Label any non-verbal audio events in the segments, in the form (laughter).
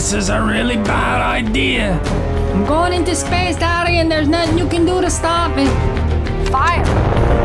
this is a really bad idea. I'm going into space, Daddy, and there's nothing you can do to stop me. Fire!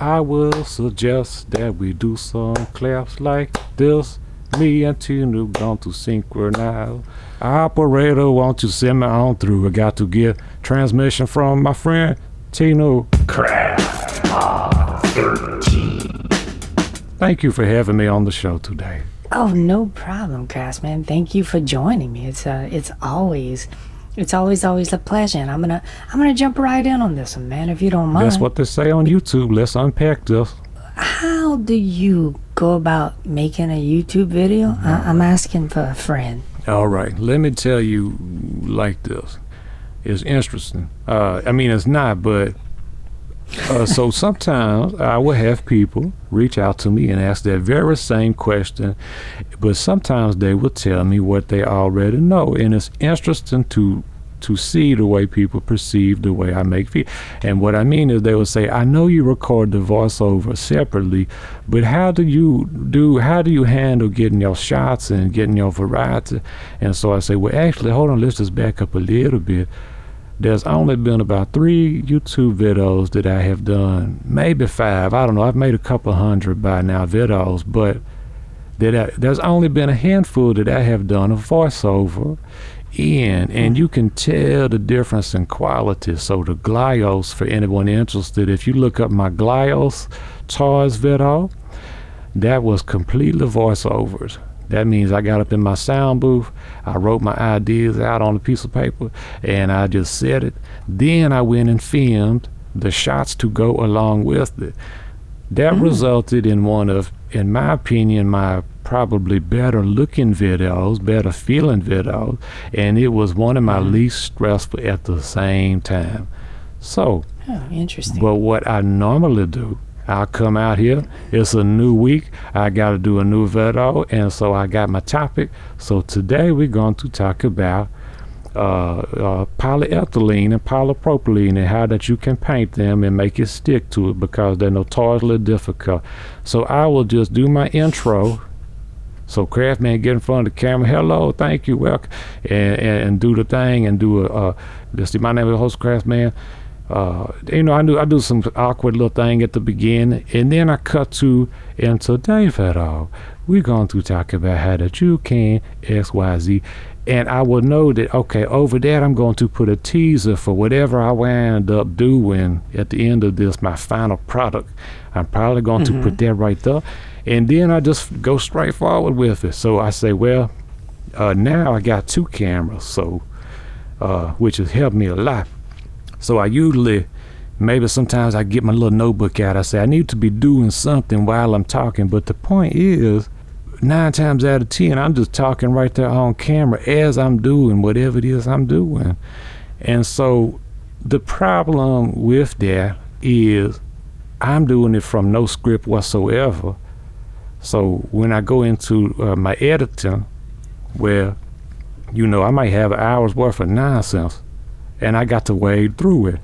I will suggest that we do some claps like this. Me and Tino going to synchronize. Operator, won't you send me on through? I got to get transmission from my friend Tino. Craft Pod 13. Thank you for having me on the show today. Oh, no problem, Crafsman. Thank you for joining me. It's uh, it's always, it's always, always a pleasure. And I'm gonna, I'm gonna jump right in on this one, man, if you don't mind. That's what they say on YouTube. Let's unpack this. How do you go about making a YouTube video? I- I'm asking for a friend. All right, let me tell you like this. It's interesting. Uh, I mean, it's not, but uh, so sometimes I will have people reach out to me and ask that very same question, but sometimes they will tell me what they already know, and it's interesting to to see the way people perceive the way I make video. And what I mean is they will say, I know you record the voiceover separately, but how do you do how do you handle getting your shots and getting your variety? And so I say, Well actually hold on, let's just back up a little bit. There's only been about three YouTube videos that I have done, maybe five. I don't know. I've made a couple hundred by now videos, but that I, there's only been a handful that I have done a voiceover in, and you can tell the difference in quality. So the Glyos, for anyone interested, if you look up my Glyos Toys video, that was completely voiceovers. That means I got up in my sound booth, I wrote my ideas out on a piece of paper, and I just said it. Then I went and filmed the shots to go along with it. That mm. resulted in one of, in my opinion, my probably better looking videos, better feeling videos, and it was one of my mm. least stressful at the same time. So, Oh, interesting. but what I normally do, I'll come out here. It's a new week. I got to do a new video, and so I got my topic. So today we're going to talk about uh, uh, polyethylene and polypropylene and how that you can paint them and make it stick to it because they're notoriously difficult. So I will just do my intro. So Crafsman get in front of the camera. Hello, thank you, welcome, and, and, and do the thing and do a. Uh, see, my name is host Crafsman uh, you know, I do I do some awkward little thing at the beginning, and then I cut to and today, Federal, we're going to talk about how that you can X Y Z, and I will know that okay, over there I'm going to put a teaser for whatever I wind up doing at the end of this, my final product. I'm probably going to put that right there, and then I just go straight forward with it. So I say, well, uh, now I got two cameras, so uh, which has helped me a lot. So I usually, maybe sometimes I get my little notebook out. I say I need to be doing something while I'm talking. But the point is, nine times out of ten, I'm just talking right there on camera as I'm doing whatever it is I'm doing. And so the problem with that is I'm doing it from no script whatsoever. So when I go into uh, my editing, where you know I might have an hour's worth of nonsense, and I got to wade through it.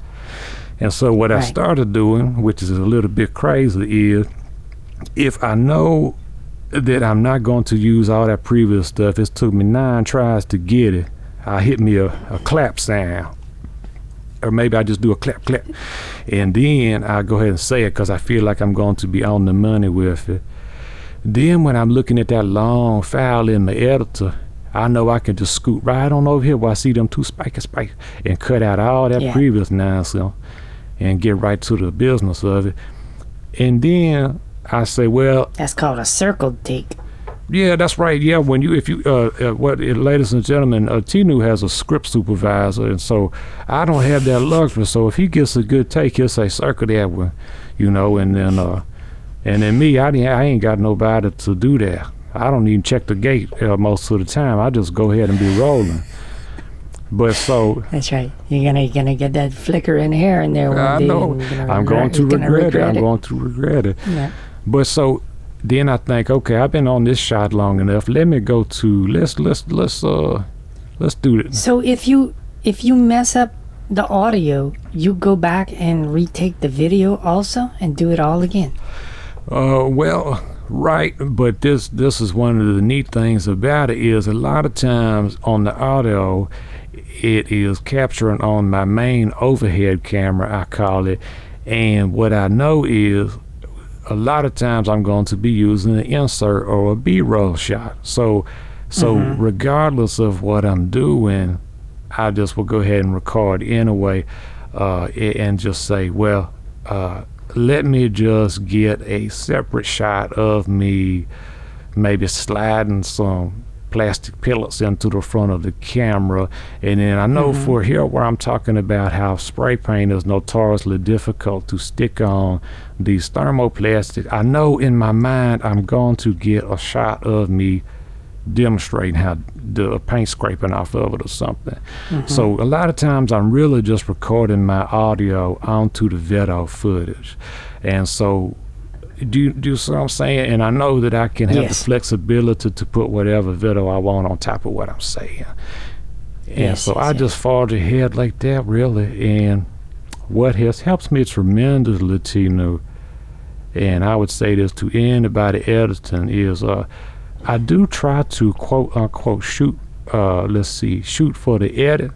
And so what I started doing, which is a little bit crazy, is if I know that I'm not going to use all that previous stuff, it took me nine tries to get it. I hit me a, a clap sound. Or maybe I just do a clap, clap. And then I go ahead and say it because I feel like I'm going to be on the money with it. Then when I'm looking at that long file in my editor, I know I can just scoot right on over here where I see them two spiky spikes and cut out all that Yeah. previous nonsense and get right to the business of it. And then I say, well, That's called a circle take. yeah, that's right. Yeah, when you, if you, uh, uh what, uh, ladies and gentlemen, uh, Tinu has a script supervisor, and so I don't have that luxury. So if he gets a good take, he'll say, "Circle that one," you know, and then, uh, and then me, I, didn't- I ain't got nobody to do that. I don't even check the gate uh, most of the time. I just go ahead and be rolling. But so That's right. You're gonna you're gonna get that flicker in here and there one I day know. I'm going to gonna regret, it. I'm going to regret it. Yeah. But so then I think, okay, I've been on this shot long enough. Let me go to let's let's let's uh let's do it. So if you if you mess up the audio, you go back and retake the video also and do it all again. Uh, well, right, but this this is one of the neat things about it is a lot of times on the audio, it is capturing on my main overhead camera, I call it, and what I know is a lot of times I'm going to be using an insert or a B-roll shot. So, so regardless of what I'm doing, I just will go ahead and record anyway, uh, and just say, well, uh, let me just get a separate shot of me maybe sliding some plastic pellets into the front of the camera. And then I know mm-hmm. for here where I'm talking about how spray paint is notoriously difficult to stick on these thermoplastic I know in my mind I'm going to get a shot of me demonstrating how the paint scraping off of it or something. So a lot of times I'm really just recording my audio onto the video footage. And so do you, do you see what I'm saying? And I know that I can have Yes. the flexibility to put whatever video I want on top of what I'm saying. And Yes, so I yes. just forge ahead like that really. And what has helped me tremendously, Tino, and I would say this to anybody editing is uh I do try to quote unquote shoot uh let's see, shoot for the edit.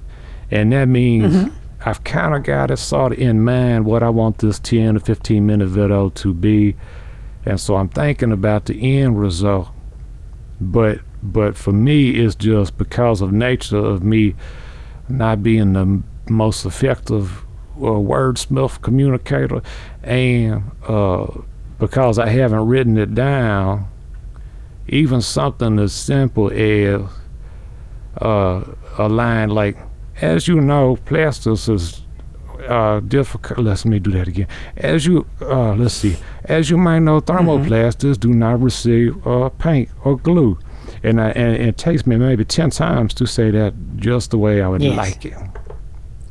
And that means Mm-hmm. I've kind of got it sort of in mind what I want this 10 to 15 minute video to be. And so I'm thinking about the end result. But but for me it's just because of nature of me not being the most effective uh, wordsmith communicator and uh, because I haven't written it down, even something as simple as uh, a line like, as you know, plastics is uh, difficult. Let me do that again. As you, uh, let's see, as you might know, thermoplasters do not receive uh, paint or glue. And, I, and it takes me maybe 10 times to say that just the way I would Yes. like it.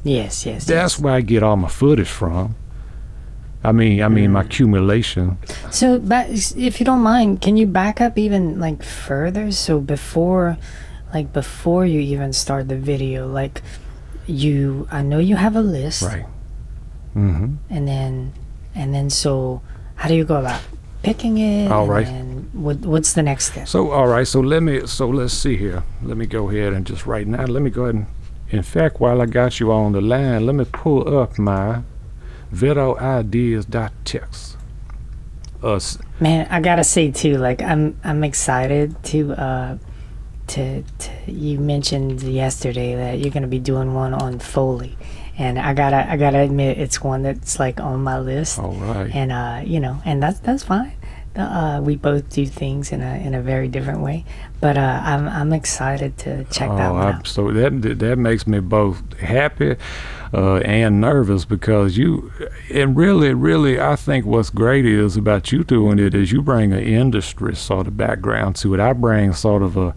Yes, yes. That's yes. where I get all my footage from. I mean, I mean my accumulation. So, but if you don't mind, can you back up even like further? So before, like before you even start the video, like you, I know you have a list, Right. Mm-hmm. and then, and then so, how do you go about picking it? All right. and what what's the next step? So, all right. So let me. So let's see here. Let me go ahead and just right now. Let me go ahead and. In fact, while I got you on the line, let me pull up my videoideas.txt. Uh, s- Man, I gotta say too, like I'm I'm excited to uh to, to you mentioned yesterday that you're gonna be doing one on Foley. And I gotta I gotta admit it's one that's like on my list. all right. And uh, you know, and that's that's fine. Uh, we both do things in a in a very different way. But uh, I'm I'm excited to check that Oh, one I, out. so that that makes me both happy uh, and nervous because you and really, really, I think what's great is about you doing it is you bring an industry sort of background to it. I bring sort of a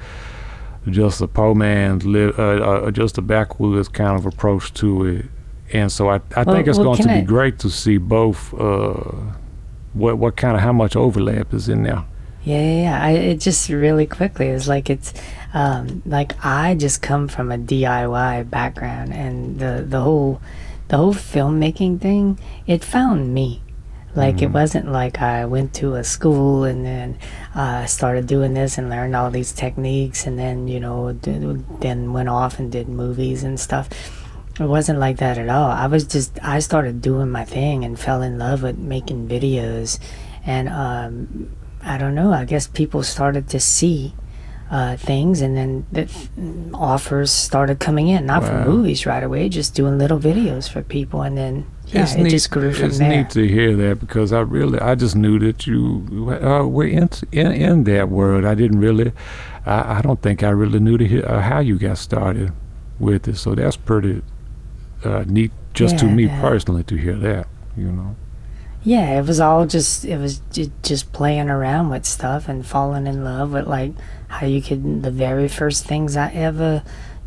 just a poor man's li- uh, uh, just a backwoods kind of approach to it, and so I I Well- think it's well, going to can be great to see both. What what kind of how much overlap is in there? Yeah, yeah, yeah. I, it just really quickly is like it's um, like I just come from a DIY background, and the the whole the whole filmmaking thing it found me. Like it wasn't like I went to a school and then uh, started doing this and learned all these techniques, and then you know d- then went off and did movies and stuff. It wasn't like that at all. I was just I started doing my thing and fell in love with making videos, and um, I don't know. I guess people started to see uh, things, and then the offers started coming in. Not Wow. for movies right away, just doing little videos for people, and then yeah, it's it neat, just grew from it's there. neat to hear that because I really, I just knew that you uh, were in, in in that world. I didn't really, I, I don't think I really knew to uh, how you got started with it. So that's pretty uh, neat, just to me yeah. personally, to hear that. You know. Yeah, it was all just it was just playing around with stuff and falling in love with like how you could the very first things I ever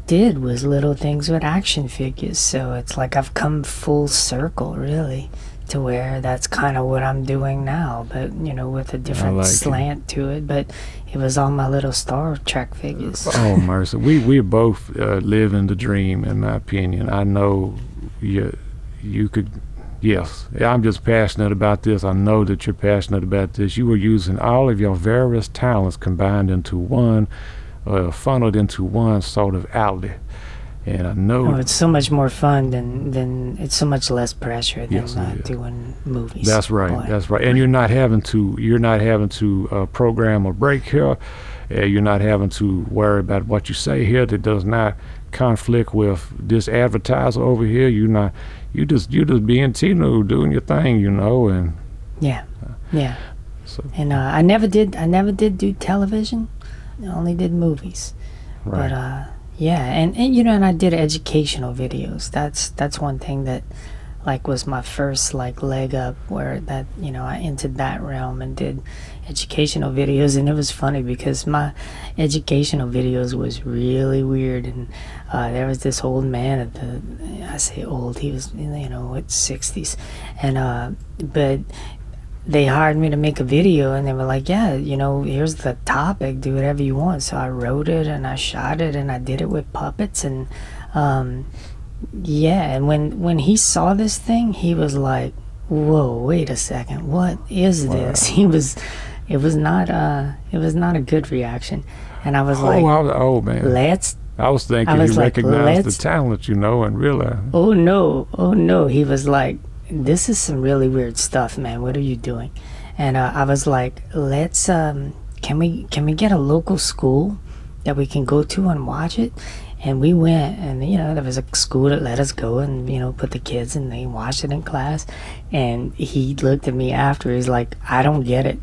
did was little things with action figures. So it's like I've come full circle, really, to where that's kind of what I'm doing now, but you know, with a different like it. slant to it. But it was all my little Star Trek figures. Oh mercy, we we both uh, live in the dream, in my opinion. I know you you could. Yes, I'm just passionate about this. I know that you're passionate about this. You were using all of your various talents combined into one, uh, funneled into one sort of outlet. And I know Oh, it's so much more fun than than it's so much less pressure than Yes, uh, doing movies. That's right. That's right. And you're not having to you're not having to uh, program a break here. Uh, you're not having to worry about what you say here that does not conflict with this advertiser over here. You're not you just you just being Tino doing your thing, you know, and yeah, yeah. so And uh, I never did. I never did do television. I only did movies. right. But uh, yeah, and, and you know, and I did educational videos. That's that's one thing that like was my first like leg up where that you know I entered that realm and did educational videos. And it was funny because my educational videos was really weird. And uh, there was this old man at the I say old he was you know what 60s and uh but they hired me to make a video and they were like yeah you know here's the topic do whatever you want. So i wrote it and i shot it and i did it with puppets and um yeah and when when he saw this thing he was like whoa wait a second what is this? (laughs) He was it was not uh it was not a good reaction and i was oh, like was, oh man, let's I was thinking I was he like, recognized the talent, you know, and realized oh no oh no he was like this is some really weird stuff man. What are you doing? And uh, i was like let's um can we can we get a local school that we can go to and watch it? And we went and you know there was a school that let us go and you know put the kids and they watched it in class. And he looked at me after he's like i don't get it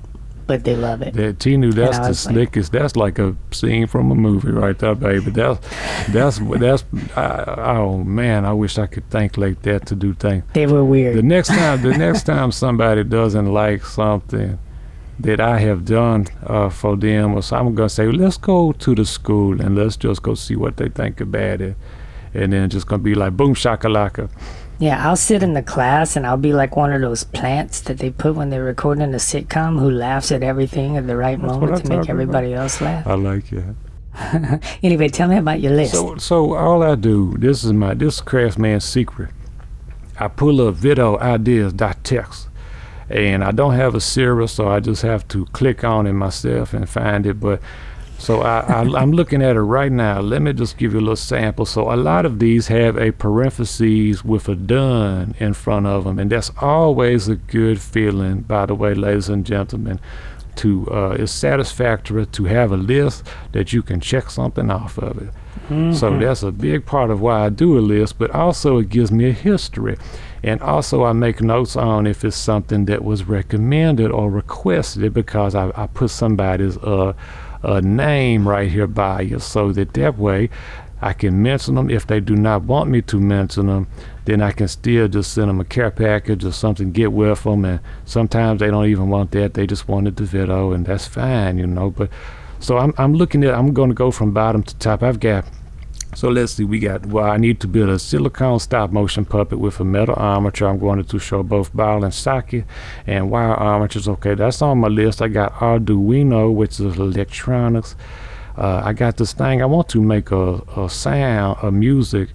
but they love it That Tinu, that's the like- slickest. that's like a scene from a movie right there, baby. That's that's that's. I, oh man, I wish I could think like that to do things. they were weird The next time, the next time somebody doesn't like something that I have done uh, for them, or so I'm gonna say, let's go to the school and let's just go see what they think about it, and then just gonna be like boom shakalaka. Yeah, I'll sit in the class and I'll be like one of those plants that they put when they're recording a sitcom who laughs at everything at the right That's moment to make everybody else laugh. I like it. (laughs) Anyway, tell me about your list. So, so all I do, this is my this is Crafsman's secret. I pull up video ideas dot text, and I don't have a serial, so I just have to click on it myself and find it. But so I, I I'm looking at it right now. Let me just give you a little sample. So a lot of these have a parentheses with a done in front of them, and that's always a good feeling. By the way, ladies and gentlemen. To uh, it's satisfactory to have a list that you can check something off of it. So that's a big part of why I do a list, but also it gives me a history. And also I make notes on if it's something that was recommended or requested because I, I put somebody's uh, uh, name right here by you so that that way I can mention them. If they do not want me to mention them, then I can still just send them a care package or something, get with them. And sometimes they don't even want that. They just wanted the video, and that's fine, you know. But so I'm, I'm looking at, I'm going to go from bottom to top. I've got so let's see, we got, well, I need to build a silicone stop motion puppet with a metal armature. I'm going to show both ball and socket and wire armatures. Okay, that's on my list. I got Arduino, which is electronics. Uh, I got this thing, I want to make a, a sound, a music,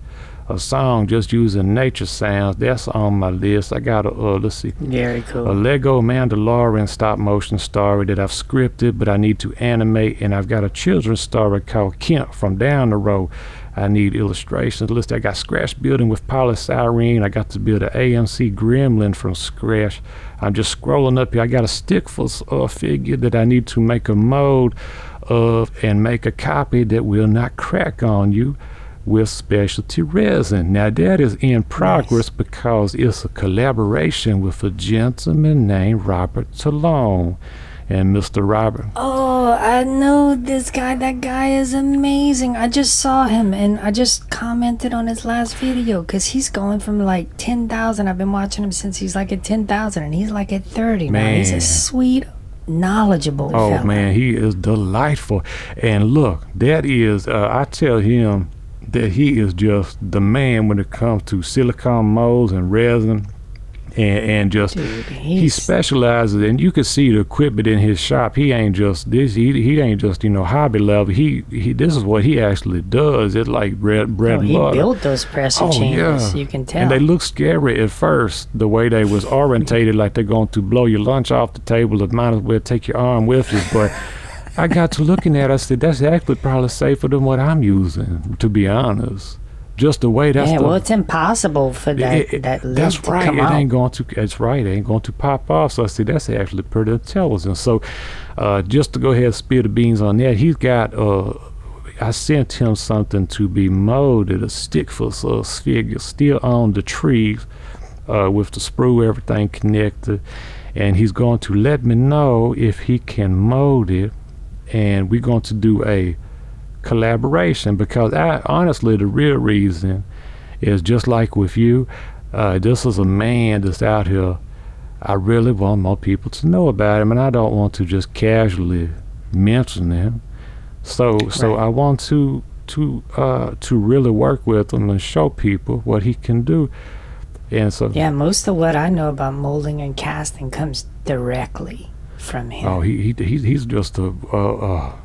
a song just using nature sounds. That's on my list. I got a, uh, let's see, Very cool. a. Lego Mandalorian stop motion story that I've scripted, but I need to animate, and I've got a children's story called Kent from down the road. I need illustrations listed. I got scratch building with polystyrene. I got to build an AMC Gremlin from scratch. I'm just scrolling up here. I got a Stikfas uh, figure that I need to make a mold of and make a copy that will not crack on you with specialty resin. Now that is in progress because it's a collaboration with a gentleman named Robert Tolone. And Mr. Robert, Oh, I know this guy. That guy is amazing. I just saw him and I just commented on his last video because he's going from like 10,000. I've been watching him since he's like at 10,000 and he's like at 30 now. He's a sweet, knowledgeable oh fella. man, he is delightful. And look, that is, uh, I tell him, that he is just the man when it comes to silicone molds and resin and, and just Dude, he specializes and you can see the equipment in his shop he ain't just this he, he ain't just you know hobby level he, he this is what he actually does it's like bread bread oh, and he built those pressure Oh, chambers. yeah. You can tell. and they look scary at first the way they was orientated like they're going to blow your lunch off the table it might as well take your arm with you but i got to looking at it i said that's actually probably safer than what i'm using to be honest just the way that's yeah, the, well, it's impossible for that it- it- that lid that's to right. come It out. ain't going to. It's right. It ain't going to pop off. So I said that's actually pretty intelligent. So, uh, just to go ahead and spill the beans on that, he's got. Uh, I sent him something to be molded, a stick for a figure, still on the tree, uh, with the sprue, everything connected, and he's going to let me know if he can mold it, and we're going to do a collaboration because I honestly the real reason is just like with you. Uh, this is a man that's out here. I really want more people to know about him, and I don't want to just casually mention him. So, so I want to to uh, to really work with him and show people what he can do. And so, Yeah, most of what I know about molding and casting comes directly from him. oh, he, he he's he's just a uh, uh,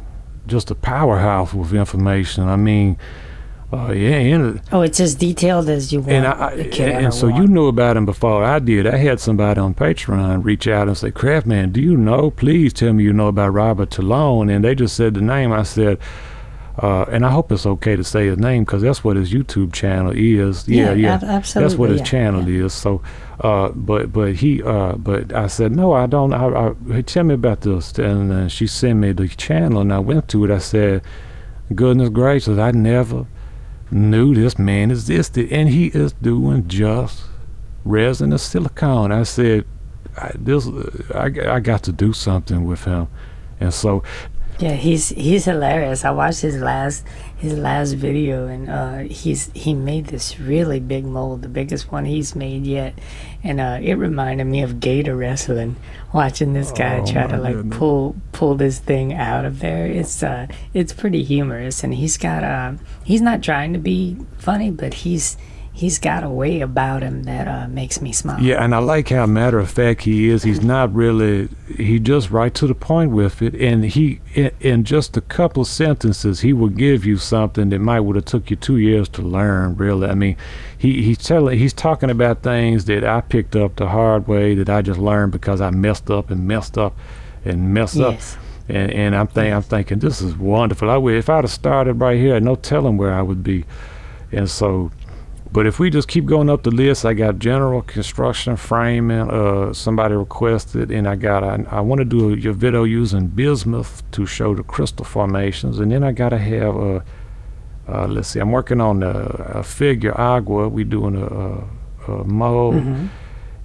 just a powerhouse with information. I mean, uh, yeah, and Oh, it's as detailed as you want. and I, and, and so you want. knew about him before I did. I had somebody on Patreon reach out and say, "Crafsman, do you know? Please tell me you know about Robert Tolone." And they just said the name. I said, uh, and I hope it's okay to say his name because that's what his YouTube channel is. Yeah, yeah, ab- absolutely. that's what his yeah, channel yeah. is. So, uh, but but he, uh, but I said no, I don't. I, I tell me about this, and uh, she sent me the channel, and I went to it. I said, goodness gracious, I never knew this man existed, and he is doing just resin and silicone. I said, I, this, I, I got to do something with him, and so Yeah, he's he's hilarious. I watched his last his last video, and uh, he's he made this really big mold, the biggest one he's made yet, and uh, it reminded me of Gator wrestling. Watching this guy Oh, try to like goodness. pull pull this thing out of there, it's uh it's pretty humorous, and he's got uh he's not trying to be funny, but he's he's got a way about him that uh, makes me smile. Yeah, and I like how matter of fact he is. He's not really. He just right to the point with it, and he in, in just a couple sentences he will give you something that might would have took you two years to learn. Really, I mean, he he's telling he's talking about things that I picked up the hard way that I just learned because I messed up and messed up and messed up. Yes. And and I'm think I'm thinking this is wonderful. I would if I'd have started right here, no telling where I would be. And so but if we just keep going up the list, I got general construction, framing. Uh, somebody requested, and I got I, I want to do a, your video using bismuth to show the crystal formations, and then I gotta have a. Uh, let's see, I'm working on a, a figure agua. We doing a, a, a mold, Mhm.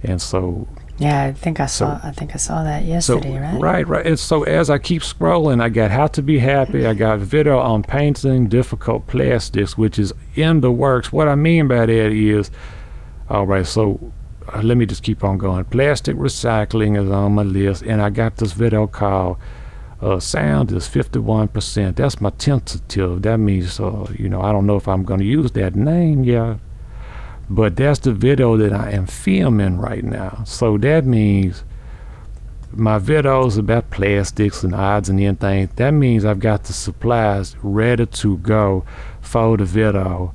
and so Yeah, I think I saw. So- I think I saw that so yesterday, right? right, right. And so as I keep scrolling, I got how to be happy. I got video on painting difficult plastics, which is in the works. What I mean by that is, all right. So uh, let me just keep on going. Plastic recycling is on my list, and I got this video called uh, "Sound is 51%." That's my tentative. That means, uh, you know, I don't know if I'm going to use that name yet but that's the video that I am filming right now. So that means my videos about plastics and odds and anything. That means I've got the supplies ready to go for the video.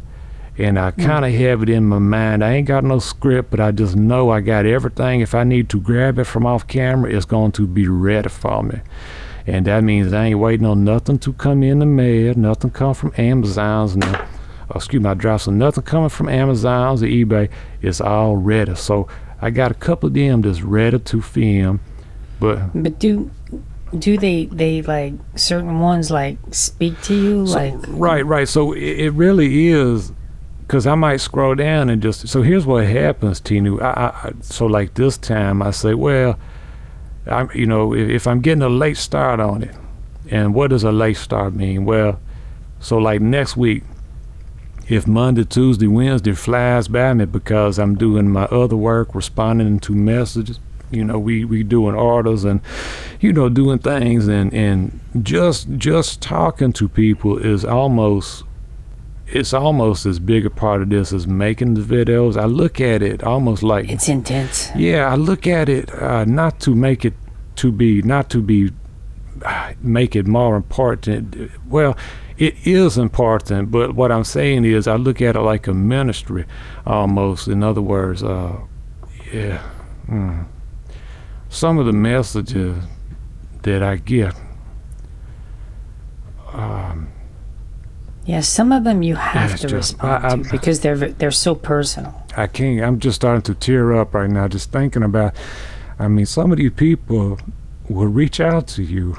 And I hmm. kind of have it in my mind. I ain't got no script, but I just know I got everything. If I need to grab it from off camera, it's going to be ready for me. And that means I ain't waiting on nothing to come in the mail, nothing come from Amazon's, no, excuse me, I dropped some nothing coming from Amazon's or eBay. It's all ready. So I got a couple of them that's ready to film, but But do do they they like certain ones like speak to you So- like right, right. So it, it really is because I might scroll down and just. So here's what happens, Tinu. I, I- so like this time, I say, well, I'm, you know, if, if I'm getting a late start on it, and what does a late start mean? Well, so like next week, if Monday, Tuesday, Wednesday flies by me because I'm doing my other work, responding to messages. You know, we we doing orders and you know doing things and and just just talking to people is almost it's almost as big a part of this as making the videos. I look at it almost like It's intense. yeah, I look at it uh, not to make it to be not to be uh, make it more important. Well, it is important, but what I'm saying is I look at it like a ministry almost. In other words, uh, yeah, mm. some of the messages that I get. Um, Yeah, some of them you have to just- respond I- I'm- to because they're they're so personal. I can't. I'm just starting to tear up right now, just thinking about. I mean, some of these people will reach out to you.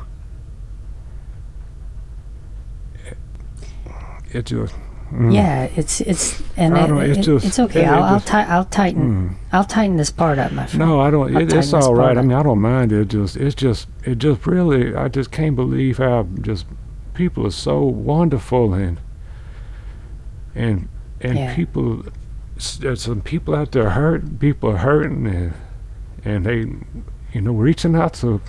It just. mm, Yeah, it's it's and I it, it's it- just- it's okay. it- I'll I'll, just- ti- I'll tighten mm. I'll tighten this part up, my friend. No, I don't. It, it's all right. I mean, I don't mind it. Just, it's just, it just really. I just can't believe how just people are so wonderful and and and Yeah. people. There's some people out there hurt. People are hurting and and they, you know, reaching out to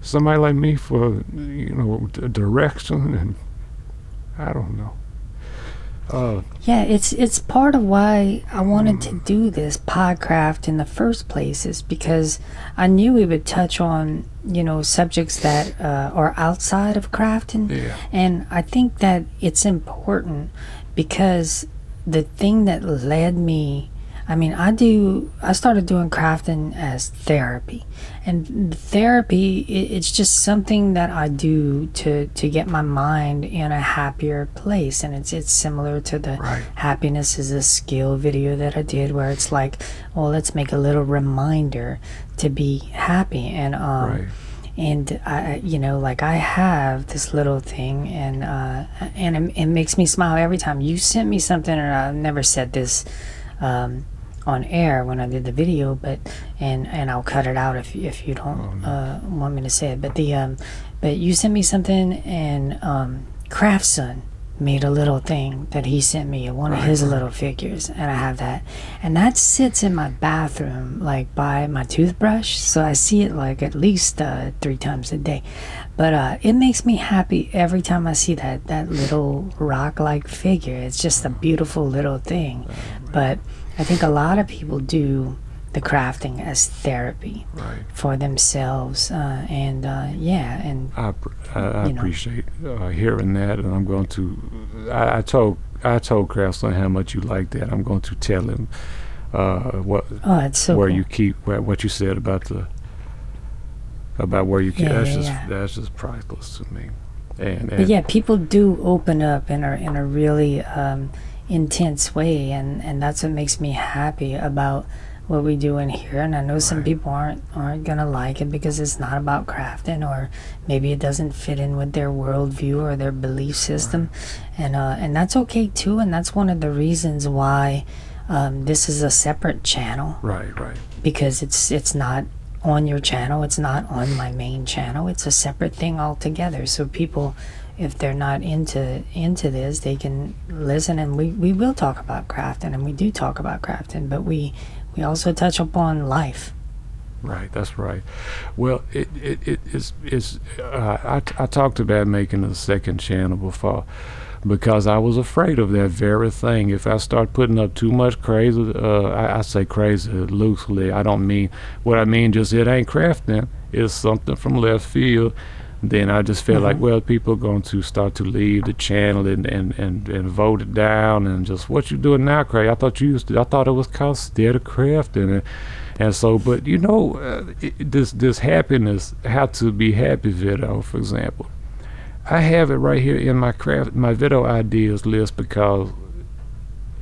somebody like me for you know d- direction and I don't know. Uh, Yeah, it's it's part of why I wanted to do this podcraft in the first place is because I knew we would touch on you know subjects that uh, are outside of crafting, yeah. and I think that it's important because the thing that led me. I mean, I do. I started doing crafting as therapy, and therapy. it's just something that I do to to get my mind in a happier place, and it's it's similar to the Right. happiness is a skill video that I did, where it's like, well, let's make a little reminder to be happy, and um, Right. and I, you know, like I have this little thing, and uh, and it, it makes me smile every time. You sent me something, and I've never said this um, on air when I did the video, but and and I'll cut it out if if you don't uh, want me to say it. But the um, but you sent me something, and um, Crafsman made a little thing that he sent me, one of his little figures, and I have that, and that sits in my bathroom, like by my toothbrush, so I see it like at least uh, three times a day. But uh, it makes me happy every time I see that that little rock-like figure. It's just a beautiful little thing. But I think a lot of people do the crafting as therapy Right. for themselves, uh, and uh, yeah, and I, I, I appreciate uh, hearing that, and I'm going to. I, I told I told Crafsman how much you like that. I'm going to tell him uh, what oh, so where cool. you keep where, what you said about the about where you keep. Yeah, that's yeah, just yeah. that's just priceless to me. And, But yeah, people do open up and are in a really um, intense way, and and that's what makes me happy about what we do in here. And I know some people aren't aren't gonna like it because it's not about crafting, or maybe it doesn't fit in with their worldview or their belief system, and uh, and that's okay too. And that's one of the reasons why um, this is a separate channel. Right, right, because it's it's not on your channel it's not on my main channel it's a separate thing altogether. So people if they're not into into this they can listen and we we will talk about crafting and we do talk about crafting but we we also touch upon life right. That's right. Well, it it, it is is uh, I I talked about making a second channel before. Because I was afraid of that very thing. If I start putting up too much crazy, uh, I, I say crazy loosely. I don't mean what I mean. Just it ain't crafting. It's something from left field. Then I just feel like, Mhm. well, people are going to start to leave the channel and, and, and, and vote it down and just what you doing now, Craig? I thought you used to. I thought it was called steady crafting. And, and so, but you know, uh, it, this this happiness, how to be happy video, for example. I have it right here in my craft, my video ideas list because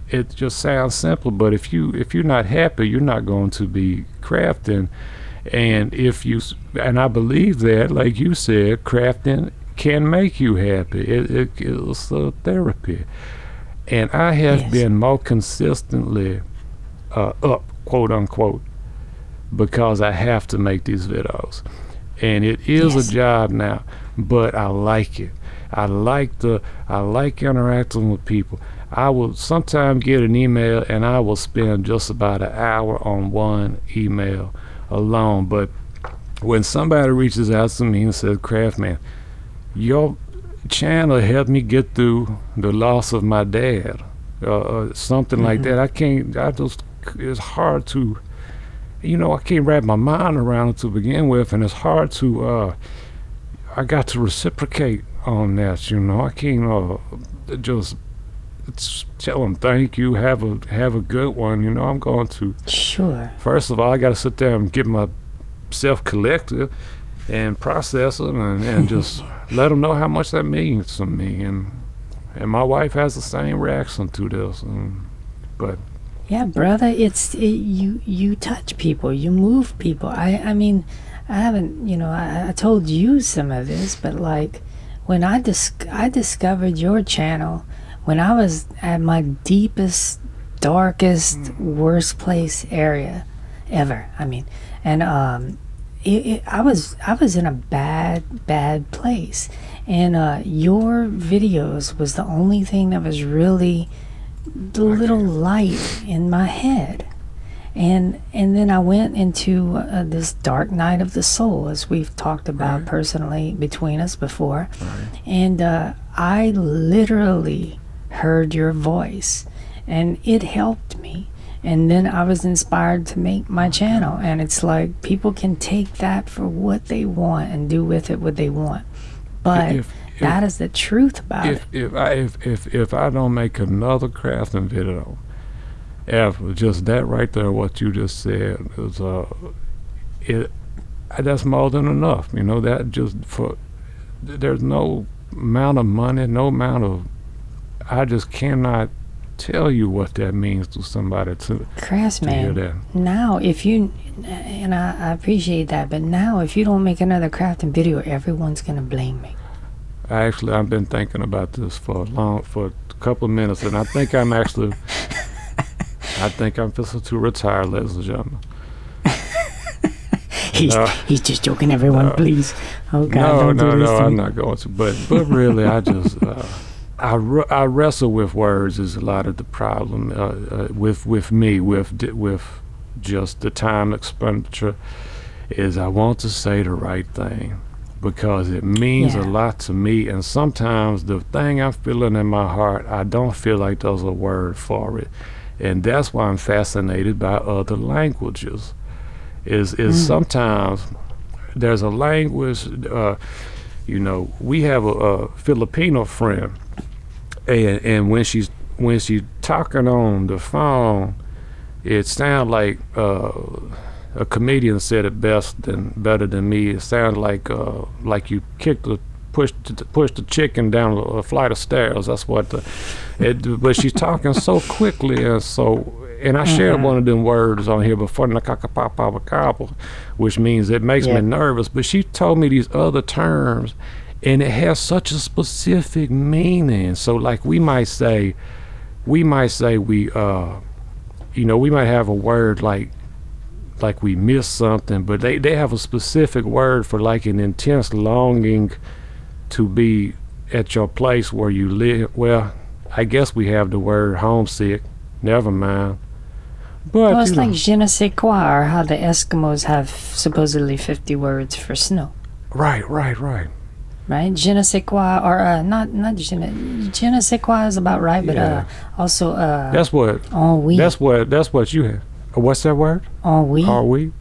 it just sounds simple. But if you if you're not happy, you're not going to be crafting. And if you and I believe that, like you said, crafting can make you happy. It, it it's a therapy. And I have Yes. been more consistently uh, up, quote unquote, because I have to make these videos. And it is Yes. a job now, but I like it. I like the I like interacting with people. I will sometimes get an email and I will spend just about an hour on one email alone. But when somebody reaches out to me and says, Crafsman, your channel helped me get through the loss of my dad, uh, uh, something like Mhm. that. I can't. I just. It's hard to. You know, I can't wrap my mind around it to begin with, and it's hard to. Uh, I got to reciprocate on that. You know, I can't uh, just tell them thank you, have a have a good one. You know, I'm going to. Sure. First of all, I got to sit there and get myself collected and process it and, and (laughs) just let them know how much that means to me. And and my wife has the same reaction to this. And, but Yeah, brother, it's it, you. You touch people. You move people. I. I mean, I haven't. You know, I, I told you some of this, but like when I dis- I discovered your channel when I was at my deepest, darkest, worst place area ever. I mean, and um, it, it, I was I was in a bad bad place, and uh, your videos was the only thing that was really the little light in my head and and then I went into uh, this dark night of the soul, as we've talked about Right. personally between us before, and uh, I literally heard your voice, and it helped me. And then I was inspired to make my channel, and it's like people can take that for what they want and do with it what they want, but if if, that is the truth about it. if if I if, if if I don't make another crafting video, ever just that right there, what you just said is uh, it that's more than enough. You know that just for there's no amount of money, no amount of I just cannot tell you what that means to somebody to, to hear that. now if you and I, I appreciate that but now if you don't make another crafting video everyone's gonna blame me I actually I've been thinking about this for a long for a couple of minutes, and I think I'm actually (laughs) I think I'm fixing to retire, ladies and gentlemen. (laughs) he's, No. he's just joking everyone please oh god no, don't no, do this no, to I'm not going to. But but really, I just uh, (laughs) I I wrestle with words is a lot of the problem uh, uh, with with me with with just the time expenditure is I want to say the right thing because it means a lot to me and sometimes the thing I'm feeling in my heart I don't feel like there's a word for it and that's why I'm fascinated by other languages is is Mm. sometimes there's a language uh, you know we have a, a Filipino friend and and when she's when she's talking on the phone it sounds like uh, a comedian said it best and better than me. It sounds like uh, like you kicked the push the, push the chicken down a, flight of stairs. That's what. The, it, but she's talking so quickly and so. And I shared Mhm. one of them words on here before, nakakapapapakapa, which means it makes Yeah. me nervous. But she told me these other terms, and it has such a specific meaning. So, like we might say, we might say we, uh, you know, we might have a word like like we miss something, but they, they have a specific word for like an intense longing to be at your place where you live. Well, I guess we have the word homesick. Never mind. But well it's like know, je ne sais quoi or how the Eskimos have supposedly 50 words for snow right, right, right. Right je ne sais quoi or uh, not not je ne, je ne sais quoi is about right but Yeah. uh, also uh, That's what. ennui That's what. That's what you have. Uh, What's that word? ennui we?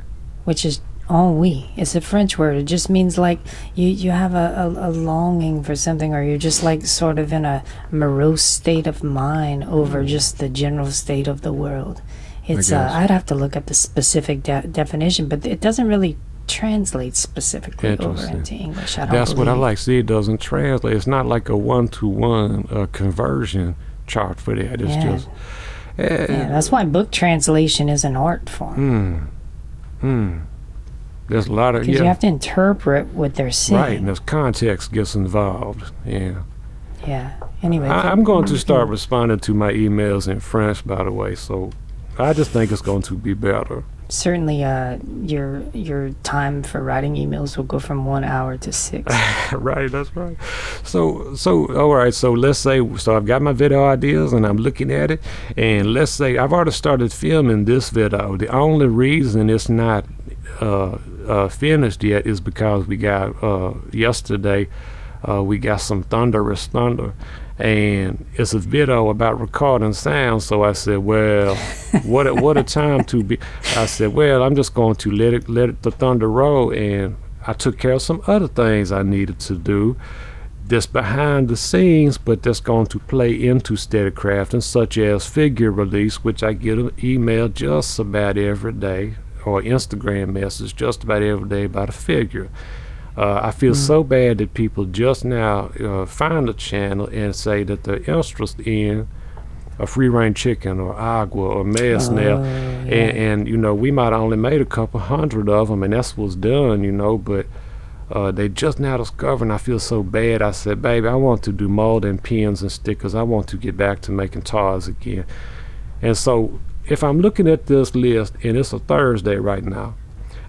which is ennui. It's a French word. It just means like you you have a, a, a longing for something, or you're just like sort of in a morose state of mind over just the general state of the world. It's uh. I'd have to look up the specific de- definition, but it doesn't really translate specifically over into English. I don't That's what I like. See, it doesn't translate. It's not like a one-to-one uh, conversion chart for that. It's Yeah. just. eh, Yeah, that's why book translation is an art form Hmm. Hmm. There's a lot of because yeah. you have to interpret what they're saying. right, and there's context gets involved. Yeah. Yeah. Anyway, I, I'm going to start responding to my emails in French, by the way. So I just think it's going to be better. Certainly uh, your your time for writing emails will go from one hour to six. (laughs) right, that's right. So, so all right. So let's say, so I've got my video ideas and I'm looking at it, and let's say I've already started filming this video. The only reason it's not uh, uh, finished yet is because we got uh, yesterday. uh, we got some thunderous thunder, and it's a video about recording sound. So I said, well, what a, what a time to be. I said, well, I'm just going to let it let it, the thunder roll, and I took care of some other things I needed to do. That's behind the scenes, but that's going to play into Steadycrafting, such as figure release, which I get an email just about every day, or Instagram message just about every day about a figure. Uh, I feel so bad that people just now uh, find the channel and say that they're interested in a free range chicken or agua or mare snail, and, and you know we might have only made a couple hundred of them, and that's what's done, you know. But uh, they just now discovering. I feel so bad. I said, baby, I want to do mold and pins and stickers. I want to get back to making tars again. And so if I'm looking at this list, and it's a Thursday right now.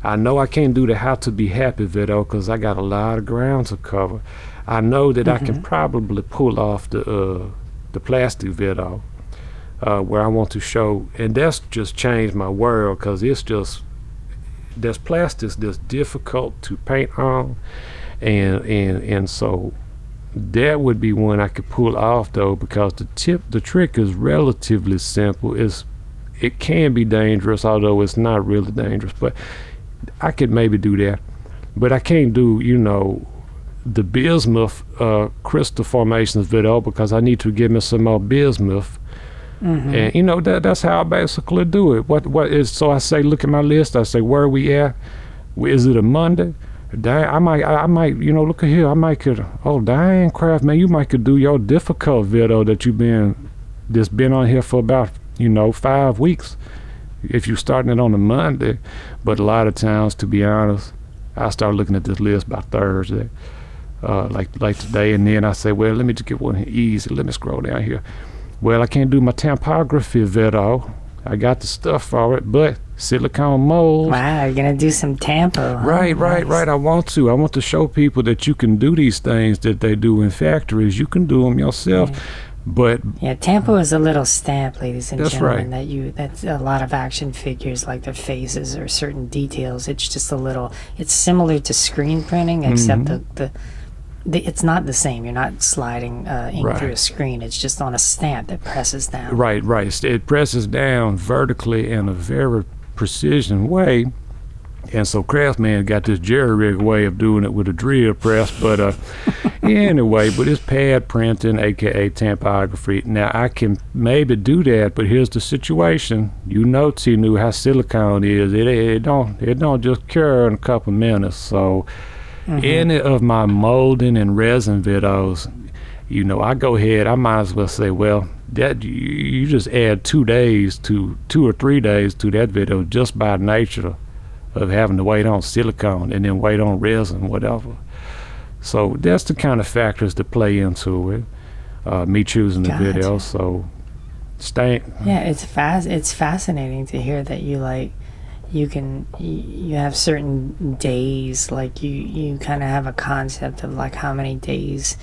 I know I can't do the How to Be Happy video because I got a lot of ground to cover. I know that I can probably pull off the uh, the plastic video uh, where I want to show, and that's just changed my world because it's just there's plastics that's difficult to paint on, and and and so that would be one I could pull off though because the tip the trick is relatively simple. It's it can be dangerous, although it's not really dangerous, but I could maybe do that, but I can't do you know the bismuth uh, crystal formations video because I need to give me some more bismuth. And you know that that's how I basically do it. What what is so I say look at my list. I say where are we at? Is it a Monday? Dang, I might I, I might you know look at here. I might could oh dang Crafsman you might could do your difficult video that you've been that's been on here for about you know five weeks if you're starting it on a Monday. But a lot of times, to be honest, I start looking at this list by Thursday, uh, like like today, and then I say, well, let me just get one easy. Let me scroll down here. Well, I can't do my tampography video. I got the stuff for it, but silicone molds. Wow, you're gonna do some tampo. huh? Right, right, Nice. right. I want to. I want to show people that you can do these things that they do in factories. You can do them yourself. But Yeah, tampo is a little stamp, ladies and That's gentlemen. right. That you that's a lot of action figures, like their faces or certain details. It's just a little. It's similar to screen printing, except Mm-hmm. the, the the it's not the same. You're not sliding uh, ink through a screen. It's just on a stamp that presses down. Right, right. It presses down vertically in a very precision way. And so Crafsman got this jerry rig way of doing it with a drill press. But uh, (laughs) anyway, but it's pad printing, aka tampography. Now I can maybe do that, but here's the situation. You know, T knew how silicone is. It, it don't it don't just cure in a couple minutes. So any of my molding and resin videos, you know, I go ahead. I might as well say, well, that you, you just add two days to two or three days to that video just by nature of having to wait on silicone and then wait on resin, whatever. So that's the kind of factors that play into it. Uh, me choosing the Gotcha. video. So stay. Yeah, it's fast. It's fascinating to hear that you like. You can you, you have certain days like you you kind of have a concept of like how many days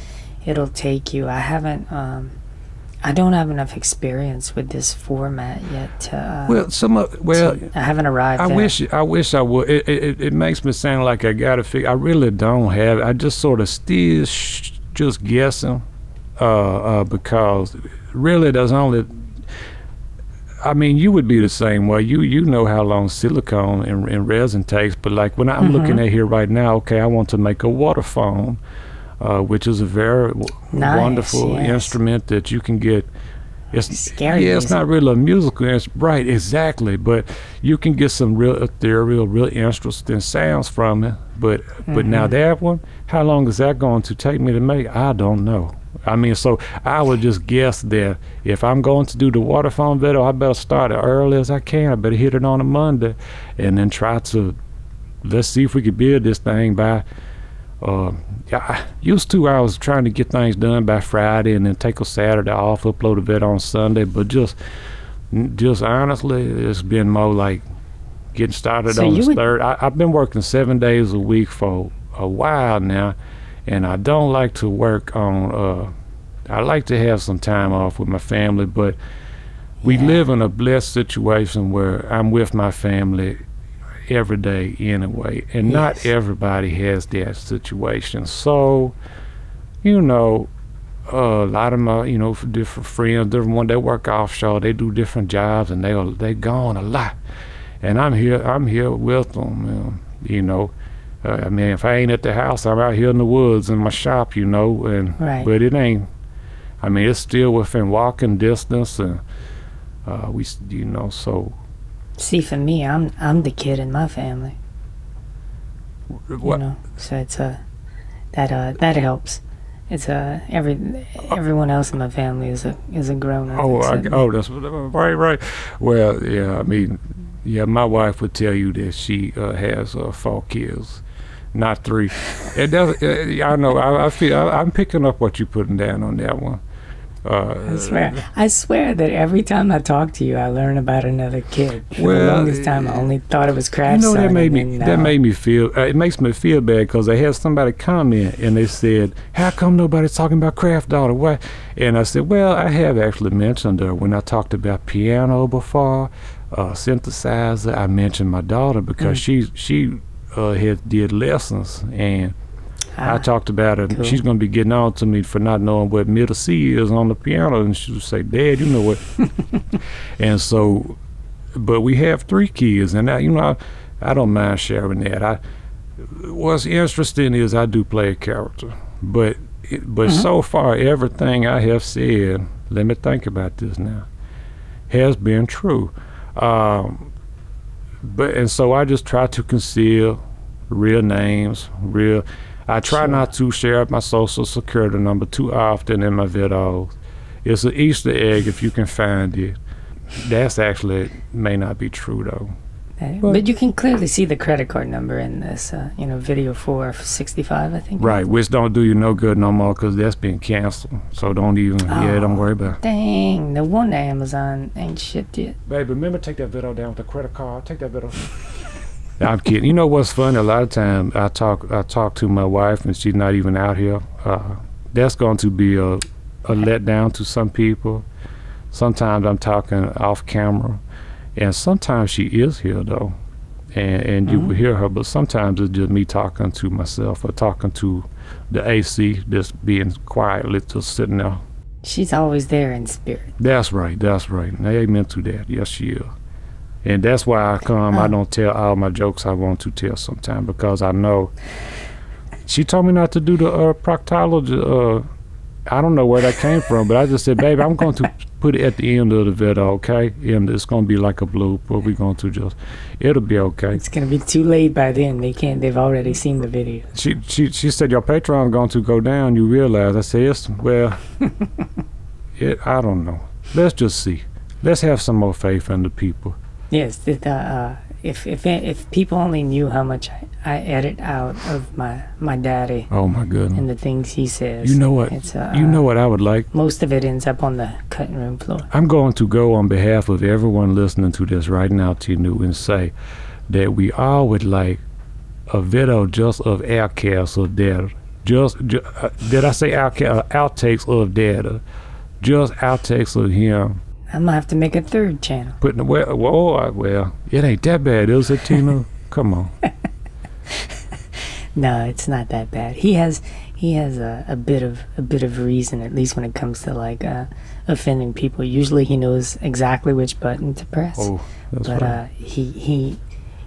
it'll take you. I haven't um I don't have enough experience with this format yet to uh, Well, some of well. to- I haven't arrived I there. wish I wish I would. It, it, it- makes me sound like I got to figure. I really don't have. I just sort of still sh- just guessing, uh, uh, because really there's only. I mean, you would be the same way. You you know how long silicone and, and resin takes, but like when I'm looking at here right now, okay, I want to make a waterphone, uh, which is a very Nice, wonderful yes. instrument that you can get. It's Scary Yeah, it's not really a musical instrument, right? Exactly, but you can get some real ethereal, real interesting sounds from it. But but now that one, how long is that going to take me to make? I don't know. I mean, so I would just guess that if I'm going to do the waterphone video, I better start as early as I can. I better hit it on a Monday, and then try to let's see if we could build this thing by. Uh, I- used to I was trying to get things done by Friday and then take a Saturday off, upload a video on Sunday. But just, just honestly, it's been more like getting started So on the would- third. I, I've been working seven days a week for a while now, and I don't like to work on. Uh, I like to have some time off with my family, but we Yeah. live in a blessed situation where I'm with my family every day anyway, and not everybody has that situation. So you know, uh, a lot of my, you know, different friends, different one they work offshore, they do different jobs, and they are they gone a lot, and I'm here, I'm here with them, um, you know. Uh, I mean, if I ain't at the house, I'm out here in the woods in my shop, you know, and Right. but it ain't. I mean, it's still within walking distance, and uh, we, you know, so See, for me, I'm I'm the kid in my family. what? You know, so it's uh, that uh that helps. It's uh every everyone else in my family is a is a grown up. Oh, I, oh, that's right, right. Well, yeah, I mean, yeah, my wife would tell you that she uh, has uh, four kids, not three. It does. Uh, I know. I, I feel. I, I'm picking up what you're putting down on that one. Uh, I swear, I swear that every time I talk to you, I learn about another kid. For the longest time, I only thought it was You craft. know that made me that made me feel uh, it makes me feel bad because I had somebody comment and they said, "How come nobody's talking about craft daughter?" Why? And I said, "Well, I have actually mentioned her when I talked about piano before, uh, synthesizer. I mentioned my daughter because she she uh, had did lessons and." I Ah, talked about it. cool. She's going to be getting on to me for not knowing what middle C is on the piano, and she would say, "Dad, you know what?" (laughs) and so, but we have three kids, and I, you know, I, I don't mind sharing that. I what's interesting is I do play a character, but it, but so far everything I have said, let me think about this now, has been true. Um, but and so I just try to conceal real names, real. I try Sure. not to share my social security number too often in my videos. It's an Easter egg if you can find it. That's actually may not be true though. but- but you can clearly see the credit card number in this, uh, you know, video four sixty-five. I think. Right, which don't do you no good no more because that's been canceled. So don't even, yeah, don't Oh. worry about it. Dang, no wonder Amazon ain't shipped yet. Baby, remember take that video down with the credit card. Take that video. (laughs) I'm kidding. You know what's funny? A lot of times I talk, I talk to my wife and she's not even out here. Uh, that's going to be a, a letdown to some people. Sometimes I'm talking off camera, and sometimes she is here though, and and you Mhm. will hear her. But sometimes it's just me talking to myself or talking to the AC, just being quietly, just sitting there. She's always there in spirit. That's right. That's right. Amen to that. Yes, she is. And that's why I come. I Uh. don't tell all my jokes I want to tell sometimes because I know. She told me not to do the uh, proctology. Uh, I don't know where that came from, but I just said, "Baby, I'm going to put it at the end of the video, okay? And it's going to be like a blooper. We're going to just, it'll be okay." It's gonna be too late by then. They can't. They've already seen the video. She she she said your Patreon going to go down. You realize? I said, "Yes." Well, (laughs) it. I don't know. Let's just see. Let's have some more faith in the people. Yes, uh, if if if people only knew how much I, I edit out of my my daddy Oh my goodness. and the things he says. You know what? It's uh, You know what I would like? Most of it ends up on the cutting room floor. I'm going to go on behalf of everyone listening to this right now, Tinu, and say that we all would like a video just of outcasts of data. Just, ju- uh, did I say outca- uh, outtakes of data? Just outtakes of him I'm gonna have to make a third channel. putting well, well, well, it ain't that bad, is it, Tinu? (laughs) Come on. No, it's not that bad. He has he has a, a bit of a bit of reason, at least when it comes to like uh, offending people. Usually, he knows exactly which button to press. Oh, that's but right. uh, he he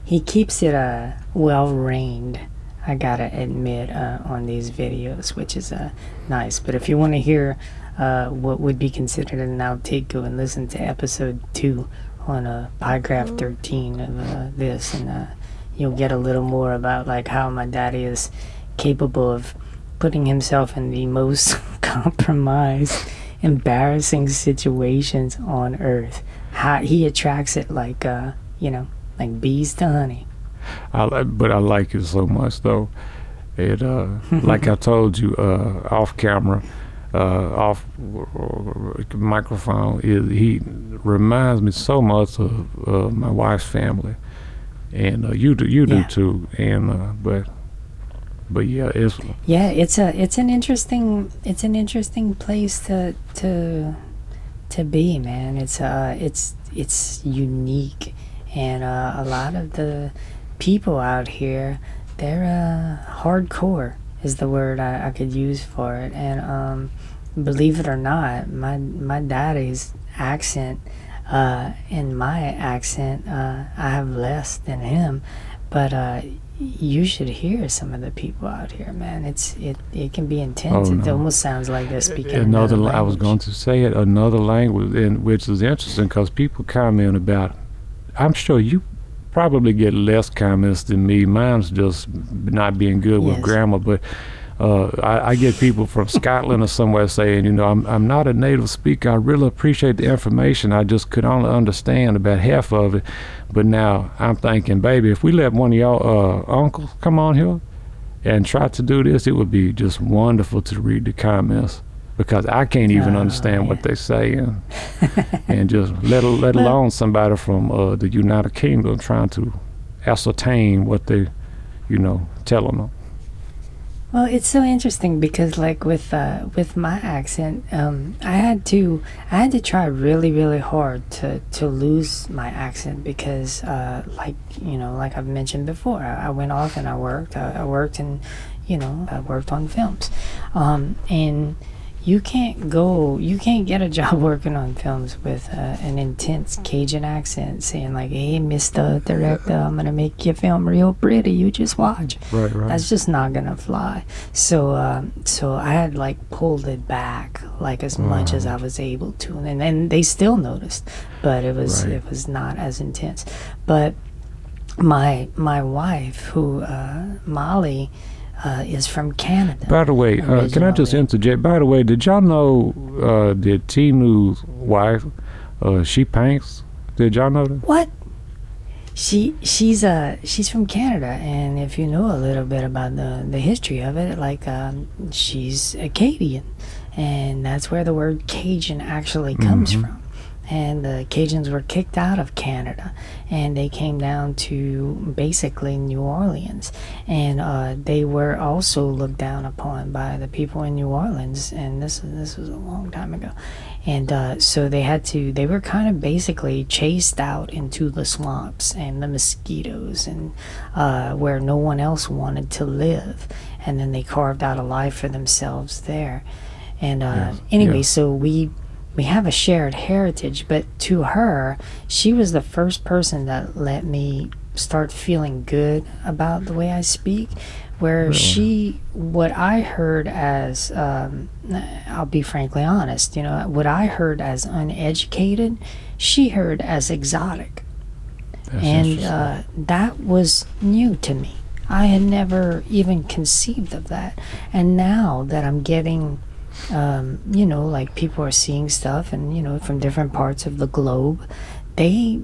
he keeps it uh well reined. I gotta admit uh, on these videos, which is uh nice. But if you want to hear uh what would be considered an outtake, go and listen to episode two on uh Pycraft 13 of uh, this, and uh, you'll get a little more about like how my daddy is capable of putting himself in the most (laughs) compromised, embarrassing situations on earth. How he attracts it like uh, you know, like bees to honey. I but I like it so much though. It uh, (laughs) like I told you uh, off camera, off uh, microphone, is he reminds me so much of uh, my wife's family, and uh, you do you do too. And uh, but but yeah, it's Yeah, it's a it's an interesting it's an interesting place to to to be, man. It's uh it's it's unique and uh, a lot of the people out here they're uh hardcore. is the word I, I could use for it. And um, believe it or not, my my daddy's accent uh, and my accent, uh, I have less than him, but uh, you should hear some of the people out here, man. It's it it can be intense. Oh, It almost sounds like they're speaking another. another I was going to say it. Another language, and which is interesting because people comment about. I'm sure you probably get less comments than me. Mine's just not being good with Yes. grammar, but. Uh, I, I get people from Scotland or somewhere saying, you know, I'm I'm not a native speaker. I really appreciate the information. I just could only understand about half of it. But now I'm thinking, baby, if we let one of y'all uh, uncles come on here and try to do this, it would be just wonderful to read the comments because I can't even Oh, understand what they say, and, and just let let Well- alone somebody from uh, the United Kingdom trying to ascertain what they, you know, telling them. Well, it's so interesting because, like with uh, with my accent, um, I had to I had to try really really hard to to lose my accent because, uh, like you know, like I've mentioned before, I, I went off and I worked. I, I worked and you know I worked on films, um, and you can't go you can't get a (laughs) job working on films with uh, an intense Cajun accent saying like, "Hey, Mister Director, I'm gonna make your film real pretty. You just watch." Right, right. that's just not gonna fly so um, so i had like pulled it back like as much as i was able to and then they still noticed but it was Right. it was not as intense but my my wife who uh, molly uh, is from canada By the way, uh, can I just interject? By the way, did y'all know uh, that Tinu's wife, uh, she paints? Did y'all know that? What? She she's uh she's from Canada, and if you know a little bit about the the history of it, like um, she's Acadian, and that's where the word Cajun actually comes Mhm. from. And the Cajuns were kicked out of Canada, and they came down to basically New Orleans, and uh, they were also looked down upon by the people in New Orleans. And this this was a long time ago, and uh, so they had to they were kind of basically chased out into the swamps and the mosquitoes and uh, where no one else wanted to live and then they carved out a life for themselves there and uh, Yes, anyway yes. so we we have a shared heritage but to her she was the first person that let me start feeling good about the way i speak where Really? she what i heard as um, i'll be frankly honest you know what i heard as uneducated she heard as exotic. That's and uh, that was new to me. I had never even conceived of that. And now that i'm getting um, you know like people are seeing stuff and you know from different parts of the globe they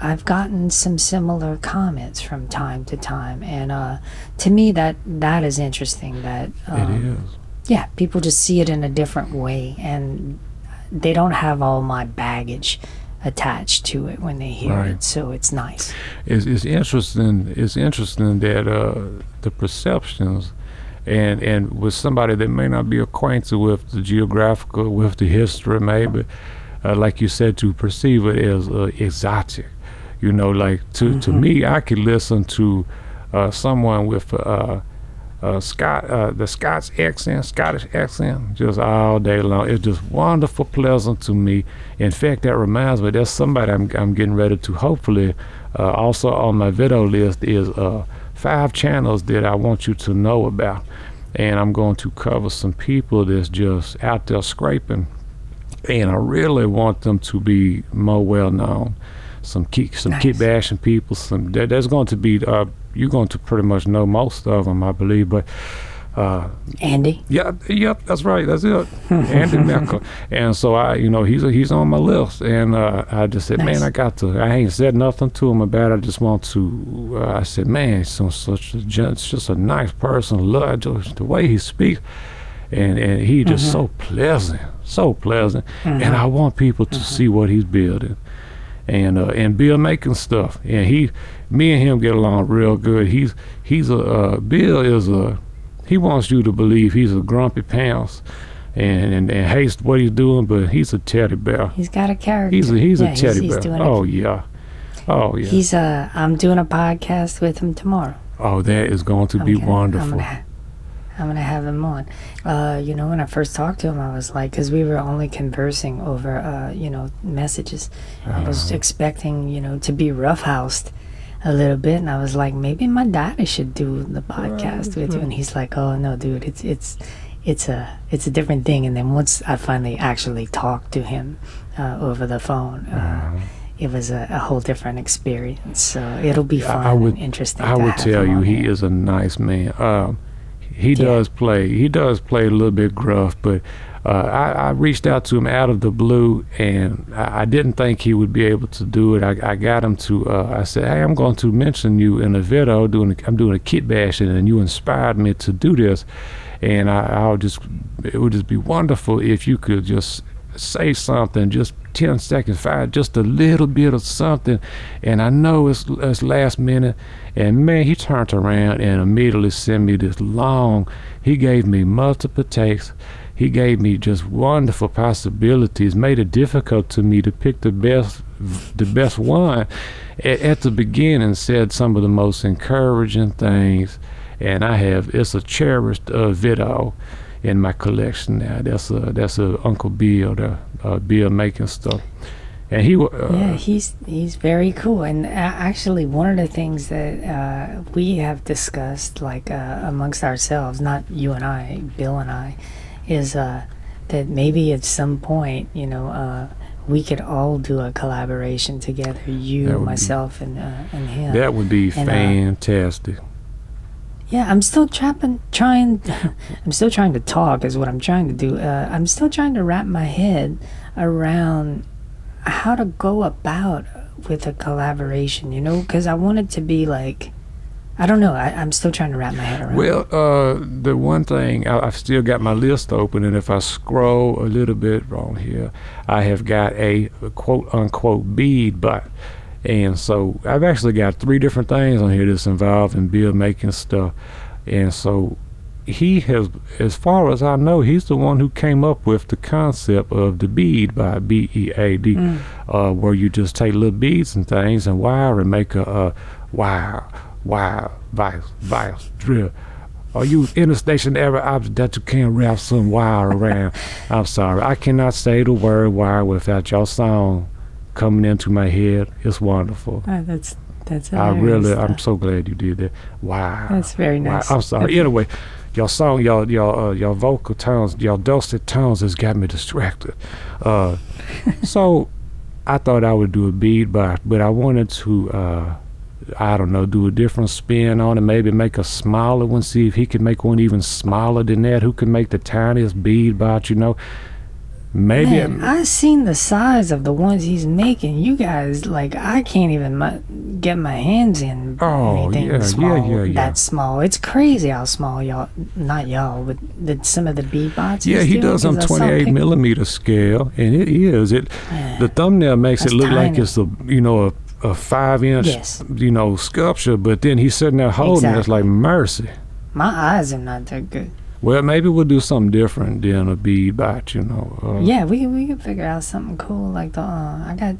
i've gotten some similar comments from time to time and uh, to me that that is interesting that um, it is. yeah, people just see it in a different way and they don't have all my baggage attached to it when they hear Right. it. So it's nice. it's, it's interesting. It's interesting that uh, the perceptions, and and with somebody that may not be acquainted with the geographical, with the history, maybe, uh, like you said, to perceive it as uh, exotic. You know, like to to Mhm. me, I could listen to uh, someone with uh, uh, Scott, uh, the Scots accent, Scottish accent, just all day long. It's just wonderful, pleasant to me. In fact, that reminds me, there's somebody I'm, I'm getting ready to hopefully uh, also on my video list is uh, five channels that I want you to know about. And I'm going to cover some people that's just out there scraping. And I really want them to be more well known. Some keep some Nice. bashing people. Some there's going to be uh, you're going to pretty much know most of them, I believe. But uh, Andy? yeah, yep, that's right, that's it. (laughs) Andy Merkel. And so I, you know, he's he's on my list, and uh, I just said, Nice. man, I got to. I ain't said nothing to him about. it. I just want to. Uh, I said, man, he's so, such a gen- it's just a nice person. Love just the way he speaks, and and he just so pleasant, so pleasant. And I want people to see what he's building. And uh, and Bill making stuff, and he, me and him get along real good. He's he's a uh, Bill is a he wants you to believe he's a grumpy pants and, and, and hates what he's doing, but he's a teddy bear. He's got a character. He's a he's Yeah, a teddy he's bear. doing Oh yeah. Oh yeah. He's uh I'm doing a podcast with him tomorrow. oh, that is going to I'm be gonna- wonderful. I'm gonna have him on. Uh, you know, when I first talked to him, I was like, because we were only conversing over, uh, you know, messages. I was expecting, you know, to be roughhoused a little bit, and I was like, maybe my daddy should do the podcast with you. And he's like, oh no, dude, it's it's it's a it's a different thing. And then once I finally actually talked to him uh, over the phone. Uh, it was a, a whole different experience, so it'll be fun I would, and interesting. I would tell you, he is a nice man. Um, he Yeah. does play. He does play a little bit gruff, but uh, I, I reached out to him out of the blue, and I, I didn't think he would be able to do it. I, I got him to. Uh, I said, "Hey, I'm going to mention you in a video. Doing, a, I'm doing a kit bashing, and you inspired me to do this. And I, I'll just, it would just be wonderful if you could just say something, just 10 seconds, five, just a little bit of something. And I know it's, it's last minute. And man, he turned around and immediately sent me this long, he gave me multiple takes. He gave me just wonderful possibilities, made it difficult to me to pick the best the best one. At, at the beginning said some of the most encouraging things and I have it's a cherished uh, video in my collection now. That's a that's a Uncle Bill, the uh, Bill making stuff, and he uh, yeah, he's he's very cool. And actually, one of the things that uh, we have discussed, like uh, amongst ourselves, not you and I, Bill and I, is uh, that maybe at some point, you know, uh, we could all do a collaboration together you would be- myself, and uh, and him. that would be And, uh, fantastic. Yeah, I'm still trapping, trying. (laughs) I'm still trying to talk. Is what I'm trying to do. Uh, I'm still trying to wrap my head around how to go about with a collaboration. You know, because I want it to be like, I don't know. I, I'm still trying to wrap my head around. Well, uh, the one thing I, I've still got my list open, and if I scroll a little bit wrong here, I have got a quote unquote bead bot. And so I've actually got three different things on here that's involved in Bill making stuff. And so he has, as far as I know, he's the one who came up with the concept of the bead by B E A D, Mm. uh, where you just take little beads and things and wire and make a, a wire, wire, vice, vice, drill. Are you in a station ever object that you can't wrap some wire around? (laughs) I'm sorry, I cannot say the word wire without your song coming into my head. It's wonderful. Ah, that's that's. I really, though. I'm so glad you did that. Wow. That's very Wow. nice. I'm sorry. Anyway, your song, your your uh, your vocal tones, your dulcet tones has got me distracted. Uh, (laughs) so I thought I would do a bead bar, but I wanted to, uh, I don't know, do a different spin on it. Maybe make a smaller one. See if he could make one even smaller than that. Who can make the tiniest bead bot? You know, maybe. Man, I seen the size of the ones he's making. You guys, like, I can't even mu- get my hands in Oh, anything yeah, yeah, small. yeah, yeah. That small. It's crazy how small y'all, not y'all, but the, some of the bead bots. yeah, he does on 'cause I saw 28 millimeter scale, and it is it. Yeah. The thumbnail makes it look like it's a you know a, a five inch Yes. you know sculpture, but then he's sitting there holding it. It's like mercy. My eyes are not that good. Well, maybe we'll do something different than a bead bot, you know. Uh, Yeah, we we could figure out something cool like the. Uh, I got,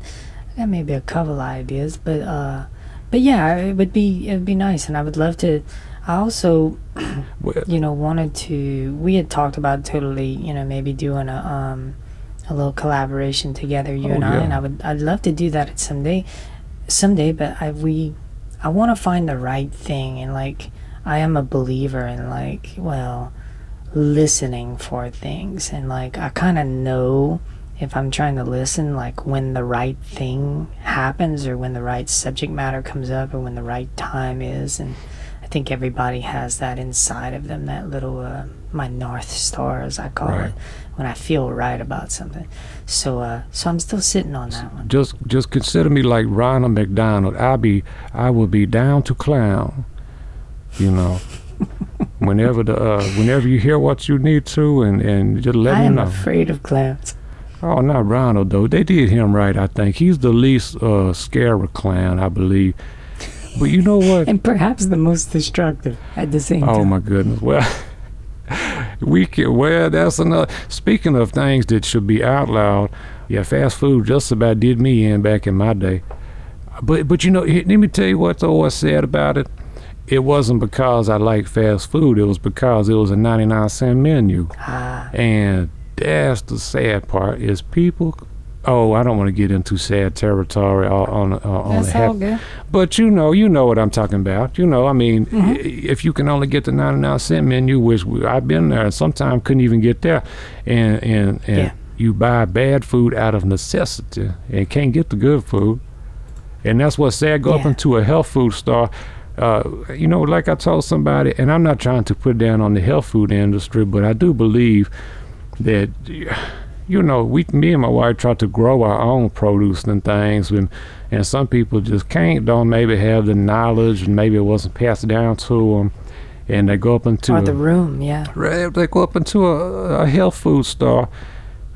I got maybe a couple ideas, but uh, but yeah, it would be it would be nice, and I would love to. I also (coughs) well, you know wanted to we had talked about totally you know maybe doing a um a little collaboration together you Oh, and I yeah. and I would I'd love to do that at someday someday but I we I want to find the right thing and like I am a believer in like well listening for things and like I kind of know if I'm trying to listen like when the right thing happens or when the right subject matter comes up or when the right time is and I think everybody has that inside of them, that little uh, my north star, as I call Right. it, when I feel right about something. So, uh, so I'm still sitting on that one. just just consider me like Ronald McDonald. I'll be I will be down to clown, you know. (laughs) whenever the uh, whenever you hear what you need to, and and just let I me am know. afraid of clowns. Oh, not Ronald though. They did him right, I think. He's the least uh, scary clown, I believe. But you know what? (laughs) And perhaps the most destructive at the same Oh time. my goodness. Well, (laughs) we can. Well, that's another. Speaking of things that should be outlawed, yeah, fast food just about did me in back in my day. But but you know, let me tell you what's always said about it. It wasn't because I like fast food. It was because it was a 99 cent menu. Ah, And that's the sad part is people. Oh, I don't want to get into sad territory on on, uh, on that's the good. but you know, you know what I'm talking about. You know, I mean, Mm-hmm. if you can only get the 99 cent menu, which I've been there, and sometimes couldn't even get there, and and and Yeah. you buy bad food out of necessity and can't get the good food, and that's what's sad. Go up into a health food store. Uh, you know, like I told somebody, and I'm not trying to put down on the health food industry, but I do believe that you know, we, me and my wife try to grow our own produce and things, and and some people just can't, don't maybe have the knowledge, and maybe it wasn't passed down to them, and they go up into Or a, the room, yeah. Right, they go up into a, a health food store,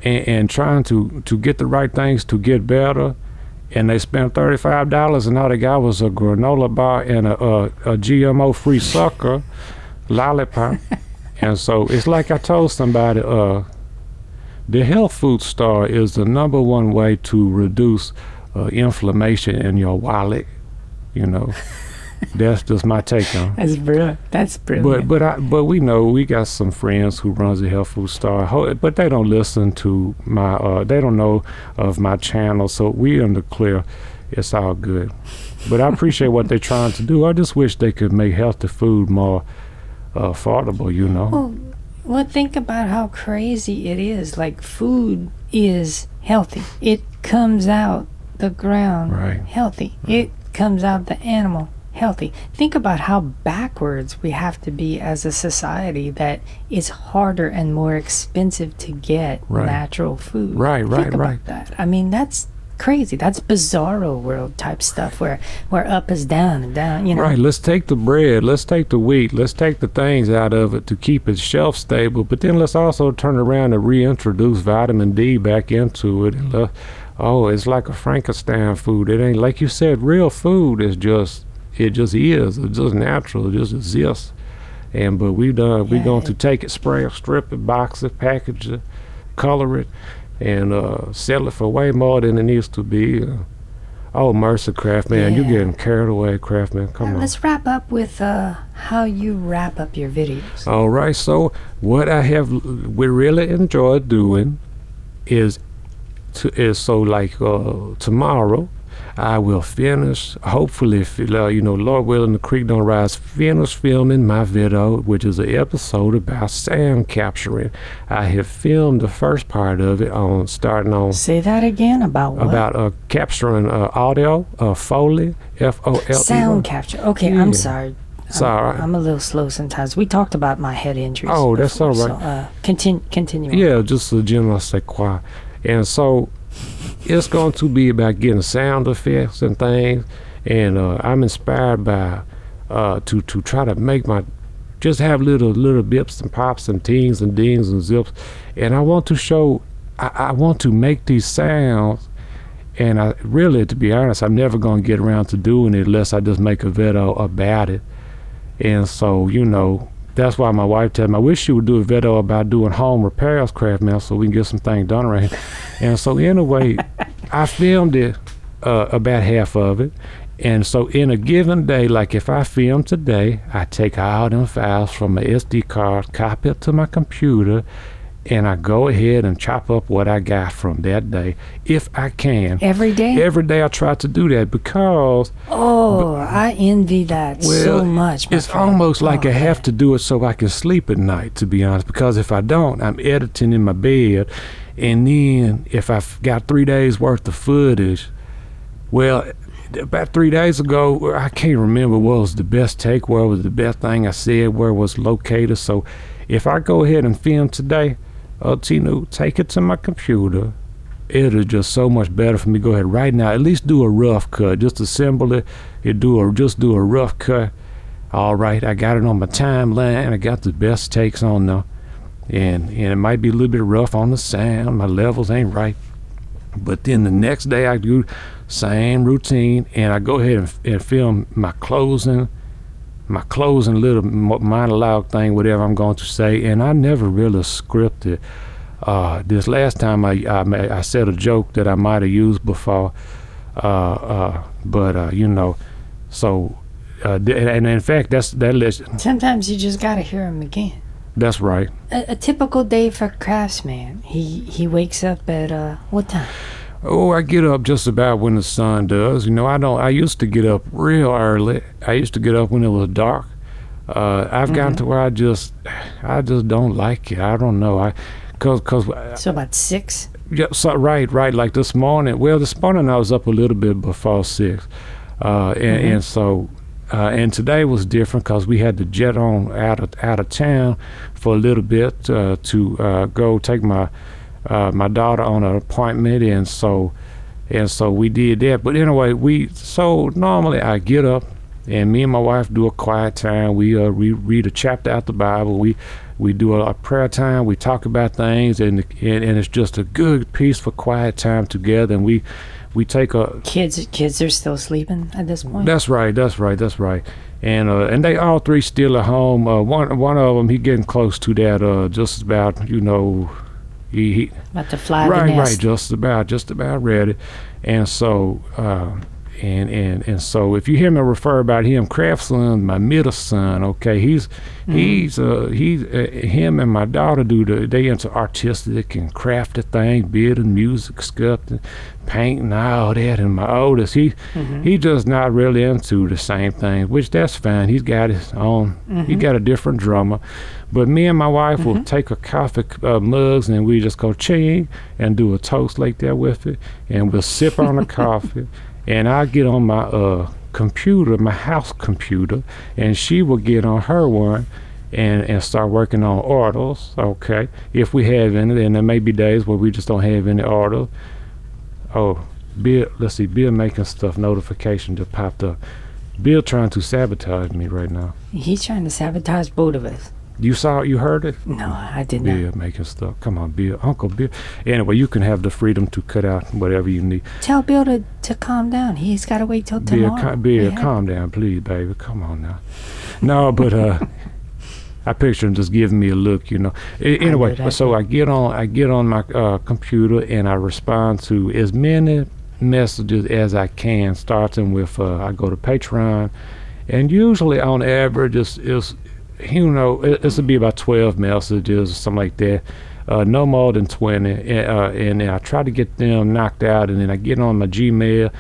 and, and trying to to get the right things to get better, and they spent thirty five dollars, and all they got was a granola bar and a a, a GMO free sucker, lollipop, (laughs) and so it's like I told somebody, uh, the health food store is the number one way to reduce uh, inflammation in your wallet. You know, (laughs) that's just my take on. it. That's brilliant. That's But brilliant. but I but we know we got some friends who runs a health food store, but they don't listen to my uh they don't know of my channel, so we in the clear. It's all good. But I appreciate what they're trying to do. I just wish they could make healthy food more uh, affordable. You know. Well, well, think about how crazy it is. Like, food is healthy. It comes out the ground Right. healthy. It comes out the animal healthy. Think about how backwards we have to be as a society that it's harder and more expensive to get Right. natural food. Right, right, Think about right. that. I mean, that's crazy. That's bizarro world type stuff where where up is down and down. You know. Right, let's take the bread, let's take the wheat, let's take the things out of it to keep it shelf stable, but then let's also turn around and reintroduce vitamin D back into it. And let, oh, it's like a Frankenstein food. It ain't like you said, real food is just it just is. It's just natural, it just exists. And but we've done we Yeah, going to take it, spray it, strip it, box it, package it, color it, and uh, sell it for way more than it needs to be. Uh, oh, mercy, Crafsman, you Yeah. getting carried away, Crafsman. Come Now, on. Let's wrap up with uh, how you wrap up your videos. All right. So what I have we really enjoy doing is to is so like uh, tomorrow I will finish hopefully uh, you know Lord willing the creek don't rise finish filming my video which is an episode about sound capturing. I have filmed the first part of it on starting on Say that again about what? about uh, capturing uh, audio uh, Foley F O L E sound capture. Okay, Yeah. I'm sorry. I'm, right. I'm a little slow sometimes. We talked about my head injuries. Oh, that's before, all right. So, uh, continue. Continue. Yeah, just the general say quiet. And so it's going to be about getting sound effects and things. And uh, I'm inspired by uh, to to try to make my just have little little bips and pops and tings and dings and zips. And I want to show I, I want to make these sounds. And I really, to be honest, I'm never going to get around to doing it unless I just make a video about it. And so, you know, that's why my wife told me, I wish you would do a video about doing home repairs, Crafsman, so we can get some things done right. (laughs) and so, anyway, I filmed it, uh, about half of it. And so, in a given day, like if I film today, I take all them files from my SD card, copy it to my computer, and I go ahead and chop up what I got from that day, if I can. Every day. Every day I try to do that because oh, I envy that so much. It's friend. almost like Oh, I have to do it so I can sleep at night, to be honest. Because if I don't, I'm editing in my bed, and then if I've got three days worth of footage, well, about three days ago, I can't remember what was the best take, where was the best thing I said, where it was located. So, if I go ahead and film today, uh, Tinu, take it to my computer. It is just so much better for me go ahead right now. At least do a rough cut, just assemble it. You do a just do a rough cut. All right, I got it on my timeline. I got the best takes on there, and and it might be a little bit rough on the sound. My levels ain't right, but then the next day I do same routine, and I go ahead and, and film my closing, my closing little monologue thing, whatever I'm going to say, and I never really scripted. Uh, this last time I, I I said a joke that I might have used before, uh, uh, but uh, you know, so uh, and in fact, that's that list. Sometimes you just gotta hear him again. That's right. A, a typical day for Crafsman. He he wakes up at uh what time? Oh, I get up just about when the sun does. You know, I don't. I used to get up real early. I used to get up when it was dark. Uh, I've gotten to where I just, I just don't like it. I don't know. I, cause, cause, So about six. yeah, so, right, right. Like this morning. Well, this morning I was up a little bit before six, uh, and, and so, uh, and today was different because we had to jet on out of out of town for a little bit uh, to uh, go take my uh, my daughter on an appointment, and so and so we did that. But anyway, we so normally I get up and me and my wife do a quiet time. We uh, we read a chapter out the Bible. We we do a, a prayer time. We talk about things, and, and and it's just a good, peaceful, quiet time together. And we we take a Kids kids are still sleeping at this point. that's right. That's right. That's right. And uh, and they all three still at home. Uh, one one of them he getting close to that. Uh, just about you know, he, he about to fly the right right just about just about ready. And so uh, and and and so if you hear me refer about him, Kraft son, my middle son. Okay, he's he's uh he's uh, him and my daughter do the they into artistic and crafty things, building music, sculpting, painting, all that. And my oldest, he he just not really into the same thing, which that's fine. He's got his own. He got a different drummer. But me and my wife will take a coffee uh, mugs and we just go ching and do a toast like that with it, and we'll sip on the (laughs) coffee. And I get on my uh computer, my house computer, and she will get on her one and and start working on orders. Okay, if we have any, and there may be days where we just don't have any orders. Oh, Bill, let's see, Bill making stuff notification just popped up. Bill trying to sabotage me right now. He's trying to sabotage both of us. You saw, it. you heard it. No, I did not. Bill making stuff. Come on, Bill, Uncle Bill. Anyway, you can have the freedom to cut out whatever you need. Tell Bill to, to calm down. He's got to wait till Bill, tomorrow. Bill, Yeah. calm down, please, baby. Come on now. No, but uh, (laughs) I picture him just giving me a look, you know. A- anyway, I so I get on, I get on my uh, computer and I respond to as many messages as I can, starting with uh, I go to Patreon, and usually on average it's, it's you know it, it's to be about 12 messages or something like that. Uh, no more than 20, and, uh, and I try to get them knocked out, and then I get on my Gmail,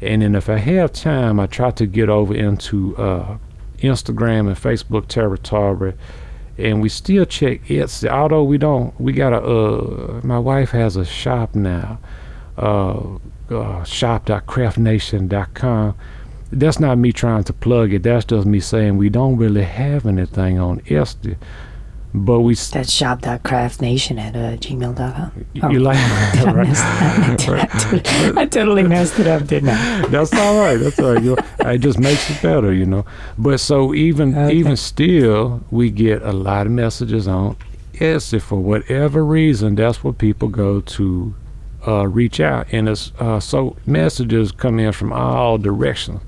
and then if I have time, I try to get over into uh, Instagram and Facebook territory, and we still check Etsy. Although we don't, we got a. Uh, my wife has a shop now, uh, uh, shop.craftnation.com. That's not me trying to plug it. That's just me saying we don't really have anything on Etsy, but we. s- That's shop.craftnation at uh, gmail.com. Oh, You like (laughs) (laughs) I, right? that- I, totally, I totally messed it up, didn't I? (laughs) That's all right. That's all right. You know, it just makes it better, you know. But so even Okay. even still, we get a lot of messages on Etsy for whatever reason. That's what people go to uh, reach out, and it's uh, so messages come in from all directions.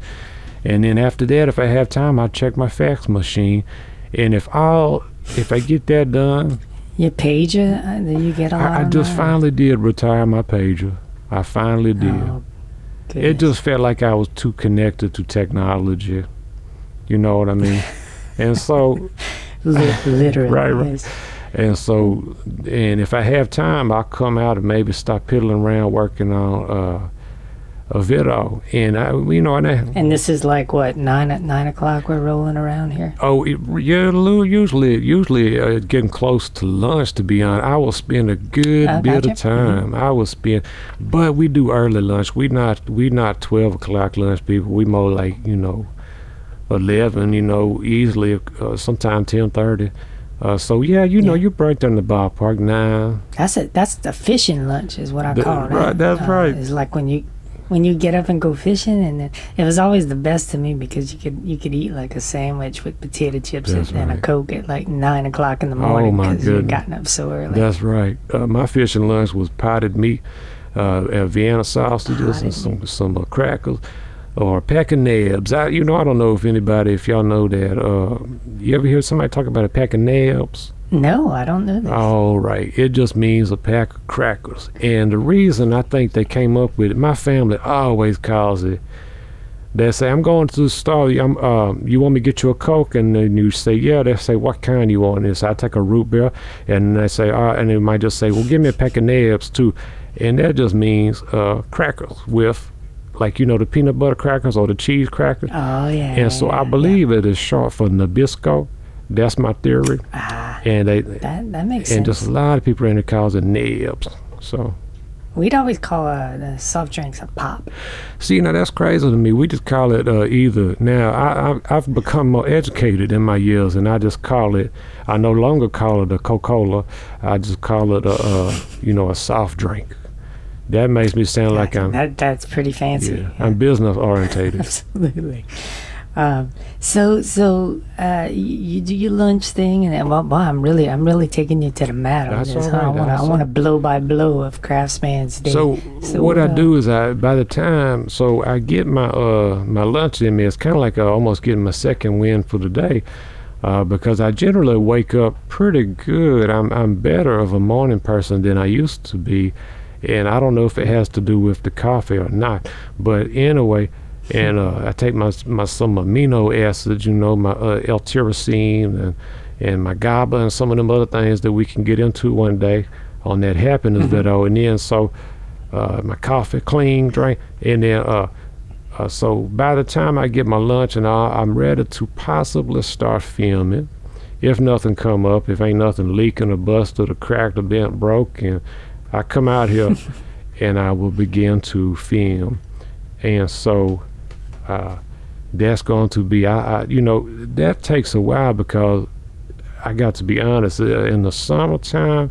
And then after that, if I have time, I check my fax machine, and if all if I get that done, Your pager, uh, you get a I, I just finally did retire my pager. I finally did. Oh, It just felt like I was too connected to technology. You know what I mean? (laughs) and so, literally. Right, right. yes. And so, and if I have time, I'll come out and maybe start piddling around working on uh, a video. And I, you know, and I, And this is like what nine at nine o'clock. We're rolling around here. oh, it, yeah, usually, usually uh, getting close to lunch. To be honest, I will spend a good Oh, bit gotcha. of time. I will spend, but we do early lunch. We not, we not twelve o'clock lunch people. We more like you know. 11, you know, easily, uh, sometime 10:30. Uh, so yeah, you know, Yeah. you're right there in the ballpark nine. That's it. That's the fishing lunch, is what I The- call it. right, that's right. It's like when you when you get up and go fishing, and then, it was always the best to me because you could you could eat like a sandwich with potato chips and, and a coke at like nine o'clock in the Oh, morning because you've goodness. gotten up so early. That's right. Uh, my fishing lunch was potted meat, uh, uh, Vienna sausages, and Potted some some uh, crackers, or a pack of nabs. I, you know, I don't know if anybody, if y'all know that. Uh, you ever hear somebody talk about a pack of nabs? no, I don't know this. All right. It just means a pack of crackers. And the reason I think they came up with it, my family always calls it They say, I'm going to the store. I'm, uh, you want me to get you a Coke? And then you say, yeah. They say, what kind you want? And so I take a root beer. And they say, uh, and they might just say, well, give me a pack of nibs too. And that just means uh, crackers with, like, you know, the peanut butter crackers or the cheese crackers. Oh yeah. and so I yeah. believe it is short for Nabisco. That's my theory. Ah, And they, that that makes sense. and sense. just a lot of people in the calls it nibs. So We'd always call uh, the soft drinks a pop. see now that's crazy to me. We just call it uh, either. Now I, I I've become more educated in my years, and I just call it. I no longer call it a Coca Cola. I just call it a, uh you know a soft drink. That makes me sound like I'm that that's pretty fancy. yeah, I'm business orientated. (laughs) Absolutely. Um, so so uh, you, do your lunch thing, and then, well, I'm really I'm really taking you to the mat on That's all huh? I want I want a blow by blow of Crafsman's Day. So, So, what I uh, do is I by the time so I get my uh my lunch in me it's kind of like uh, almost getting my second win for the day uh, because I generally wake up pretty good. I'm I'm better of a morning person than I used to be, and I don't know if it has to do with the coffee or not. But anyway, and uh, I take my my some amino acids, you know, my uh, L-tyrosine and and my GABA and some of them other things that we can get into one day on that happiness video. And then so uh, my coffee, clean drink, and then uh, uh, so by the time I get my lunch and all, I'm ready to possibly start filming. If nothing come up, if ain't nothing leaking or busted or cracked or bent, broke, and I come out here (laughs) and I will begin to film. And so uh, that's going to be, I, I, you know, that takes a while because I got to be honest. Uh, in the summertime,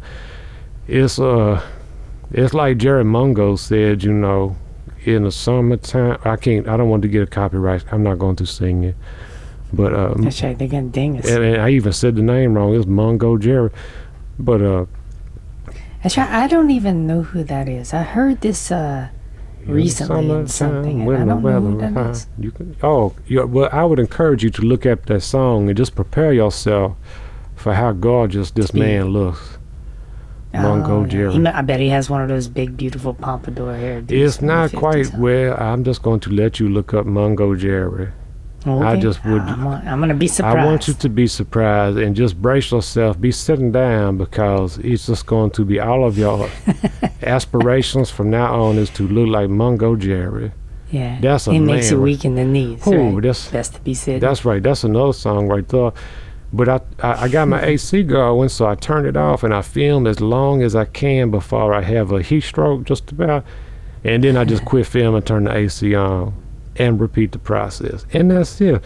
it's uh, it's like Jerry Mungo said, you know, in the summertime. I can't. I don't want to get a copyright. I'm not going to sing it. But um, That's right. They're gonna ding us. and, and I even said the name wrong. It's Mungo Jerry. But uh, I don't even know who that is. I heard this uh, recently in something, and I don't know who that high, is. You can, oh, well, I would encourage you to look up that song and just prepare yourself for how gorgeous this man looks. Mungo Oh, yeah. Jerry. He I bet he has one of those big, beautiful pompadour hair. It's not quite where I'm just going to let you look up Mungo Jerry. Oh, I just would- I'm, I'm gonna be surprised. I want you to be surprised and just brace yourself. Be sitting down because it's just going to be all of your (laughs) aspirations from now on is to look like Mungo Jerry. Yeah. That's a He makes you weak in the knees. Oh, right? that's Best to be sitting. that's right. That's another song right there. But I, I I got my (laughs) AC going, so I turned it off and I filmed as long as I can before I have a heat stroke, just about. And then I just (laughs) quit filming, and turn the AC on, and repeat the process. And that's it.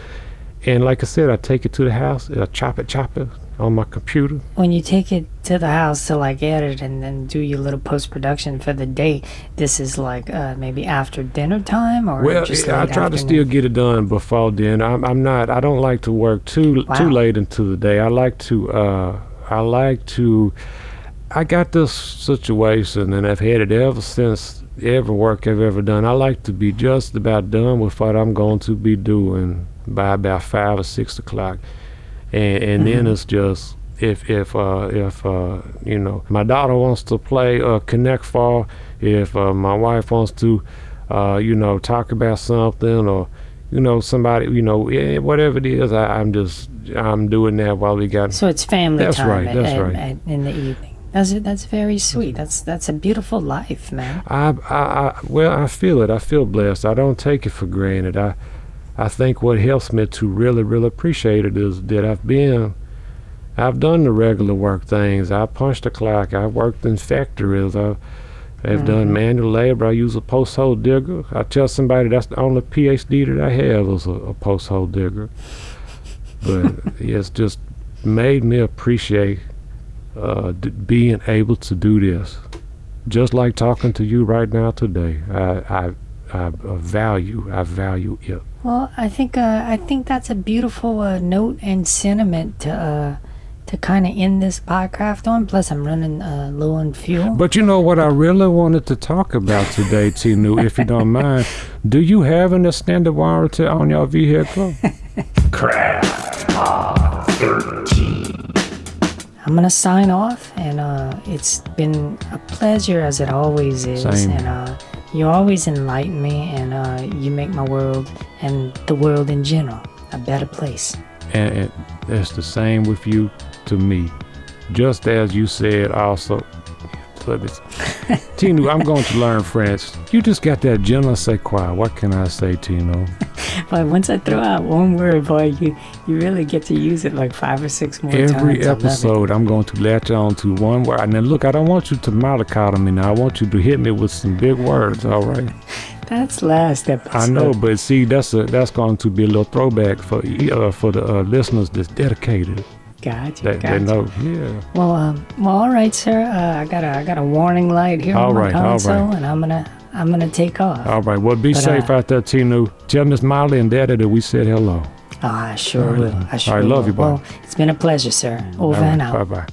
And like I said, I take it to the house, I chop it, chop it on my computer. when you take it to the house to like edit and then do your little post production for the day, this is like uh, maybe after dinner time or Well, just I late try to still get it done before dinner. I'm, I'm not. I don't like to work too Wow. too late into the day. I like to. Uh, I like to. I got this situation, and I've had it ever since every work I've ever done. I like to be just about done with what I'm going to be doing by about five or six o'clock, and and then Mm-hmm. it's just. If if uh, if uh, you know my daughter wants to play uh, Connect Four, if uh, my wife wants to uh, you know, talk about something or, you know, somebody, you know, whatever it is, I, I'm just, I'm doing that while we got. So it's family That's time right, that's at- right. at- in the evening. That's that's very mm-hmm. sweet. That's that's a beautiful life, man. I, I, I, well, I feel it. I feel blessed. I don't take it for granted. I, I think what helps me to really, really appreciate it is that I've been, I've done the regular work things. I punched a clock. I worked in factories. I, I've mm-hmm. done manual labor. I use a post hole digger. I tell somebody that's the only PhD that I have is a, a post hole digger. But (laughs) it's just made me appreciate uh, d- being able to do this. Just like talking to you right now today. I, I, I value, I value it. Well, I think uh, I think that's a beautiful uh, note and sentiment to uh, to kind of end this podcast on. Plus, I'm running uh, low on fuel. But you know what I really wanted to talk about today, Tinu, if you don't mind. Do you have an extended warranty on your vehicle? (laughs) Craft Pod 13. I'm gonna sign off, and uh, it's been a pleasure as it always is. Same. And uh, you always enlighten me, and uh, you make my world and the world in general a better place. And, and that's the same with you to me. Just as you said also. It's, Tinu, I'm going to learn French. You just got that je ne sais quoi. What can I say, Tinu? (laughs) But once I throw out one word, boy, you you really get to use it like five or six more times. Every times. episode, I'm going to latch on to one word. And then look, I don't want you to mollycoddle me now. I want you to hit me with some big words, all right? (laughs) That's last episode. I know, but see, that's a, that's going to be a little throwback for uh, for the uh, listeners that's dedicated. Gotcha. They, gotcha. they know, yeah. Well, um, well, all right, sir. Uh, I got a I got a warning light here All on my right, all console, right. and I'm gonna I'm gonna take off. All right, well, be But, safe uh, out there, Tinu. Tell Miss Molly and Daddy that we said hello. Oh, I sure All right, will. then. I sure All right, love will. you, boy. Well, it's been a pleasure, sir. Over and out. Bye bye.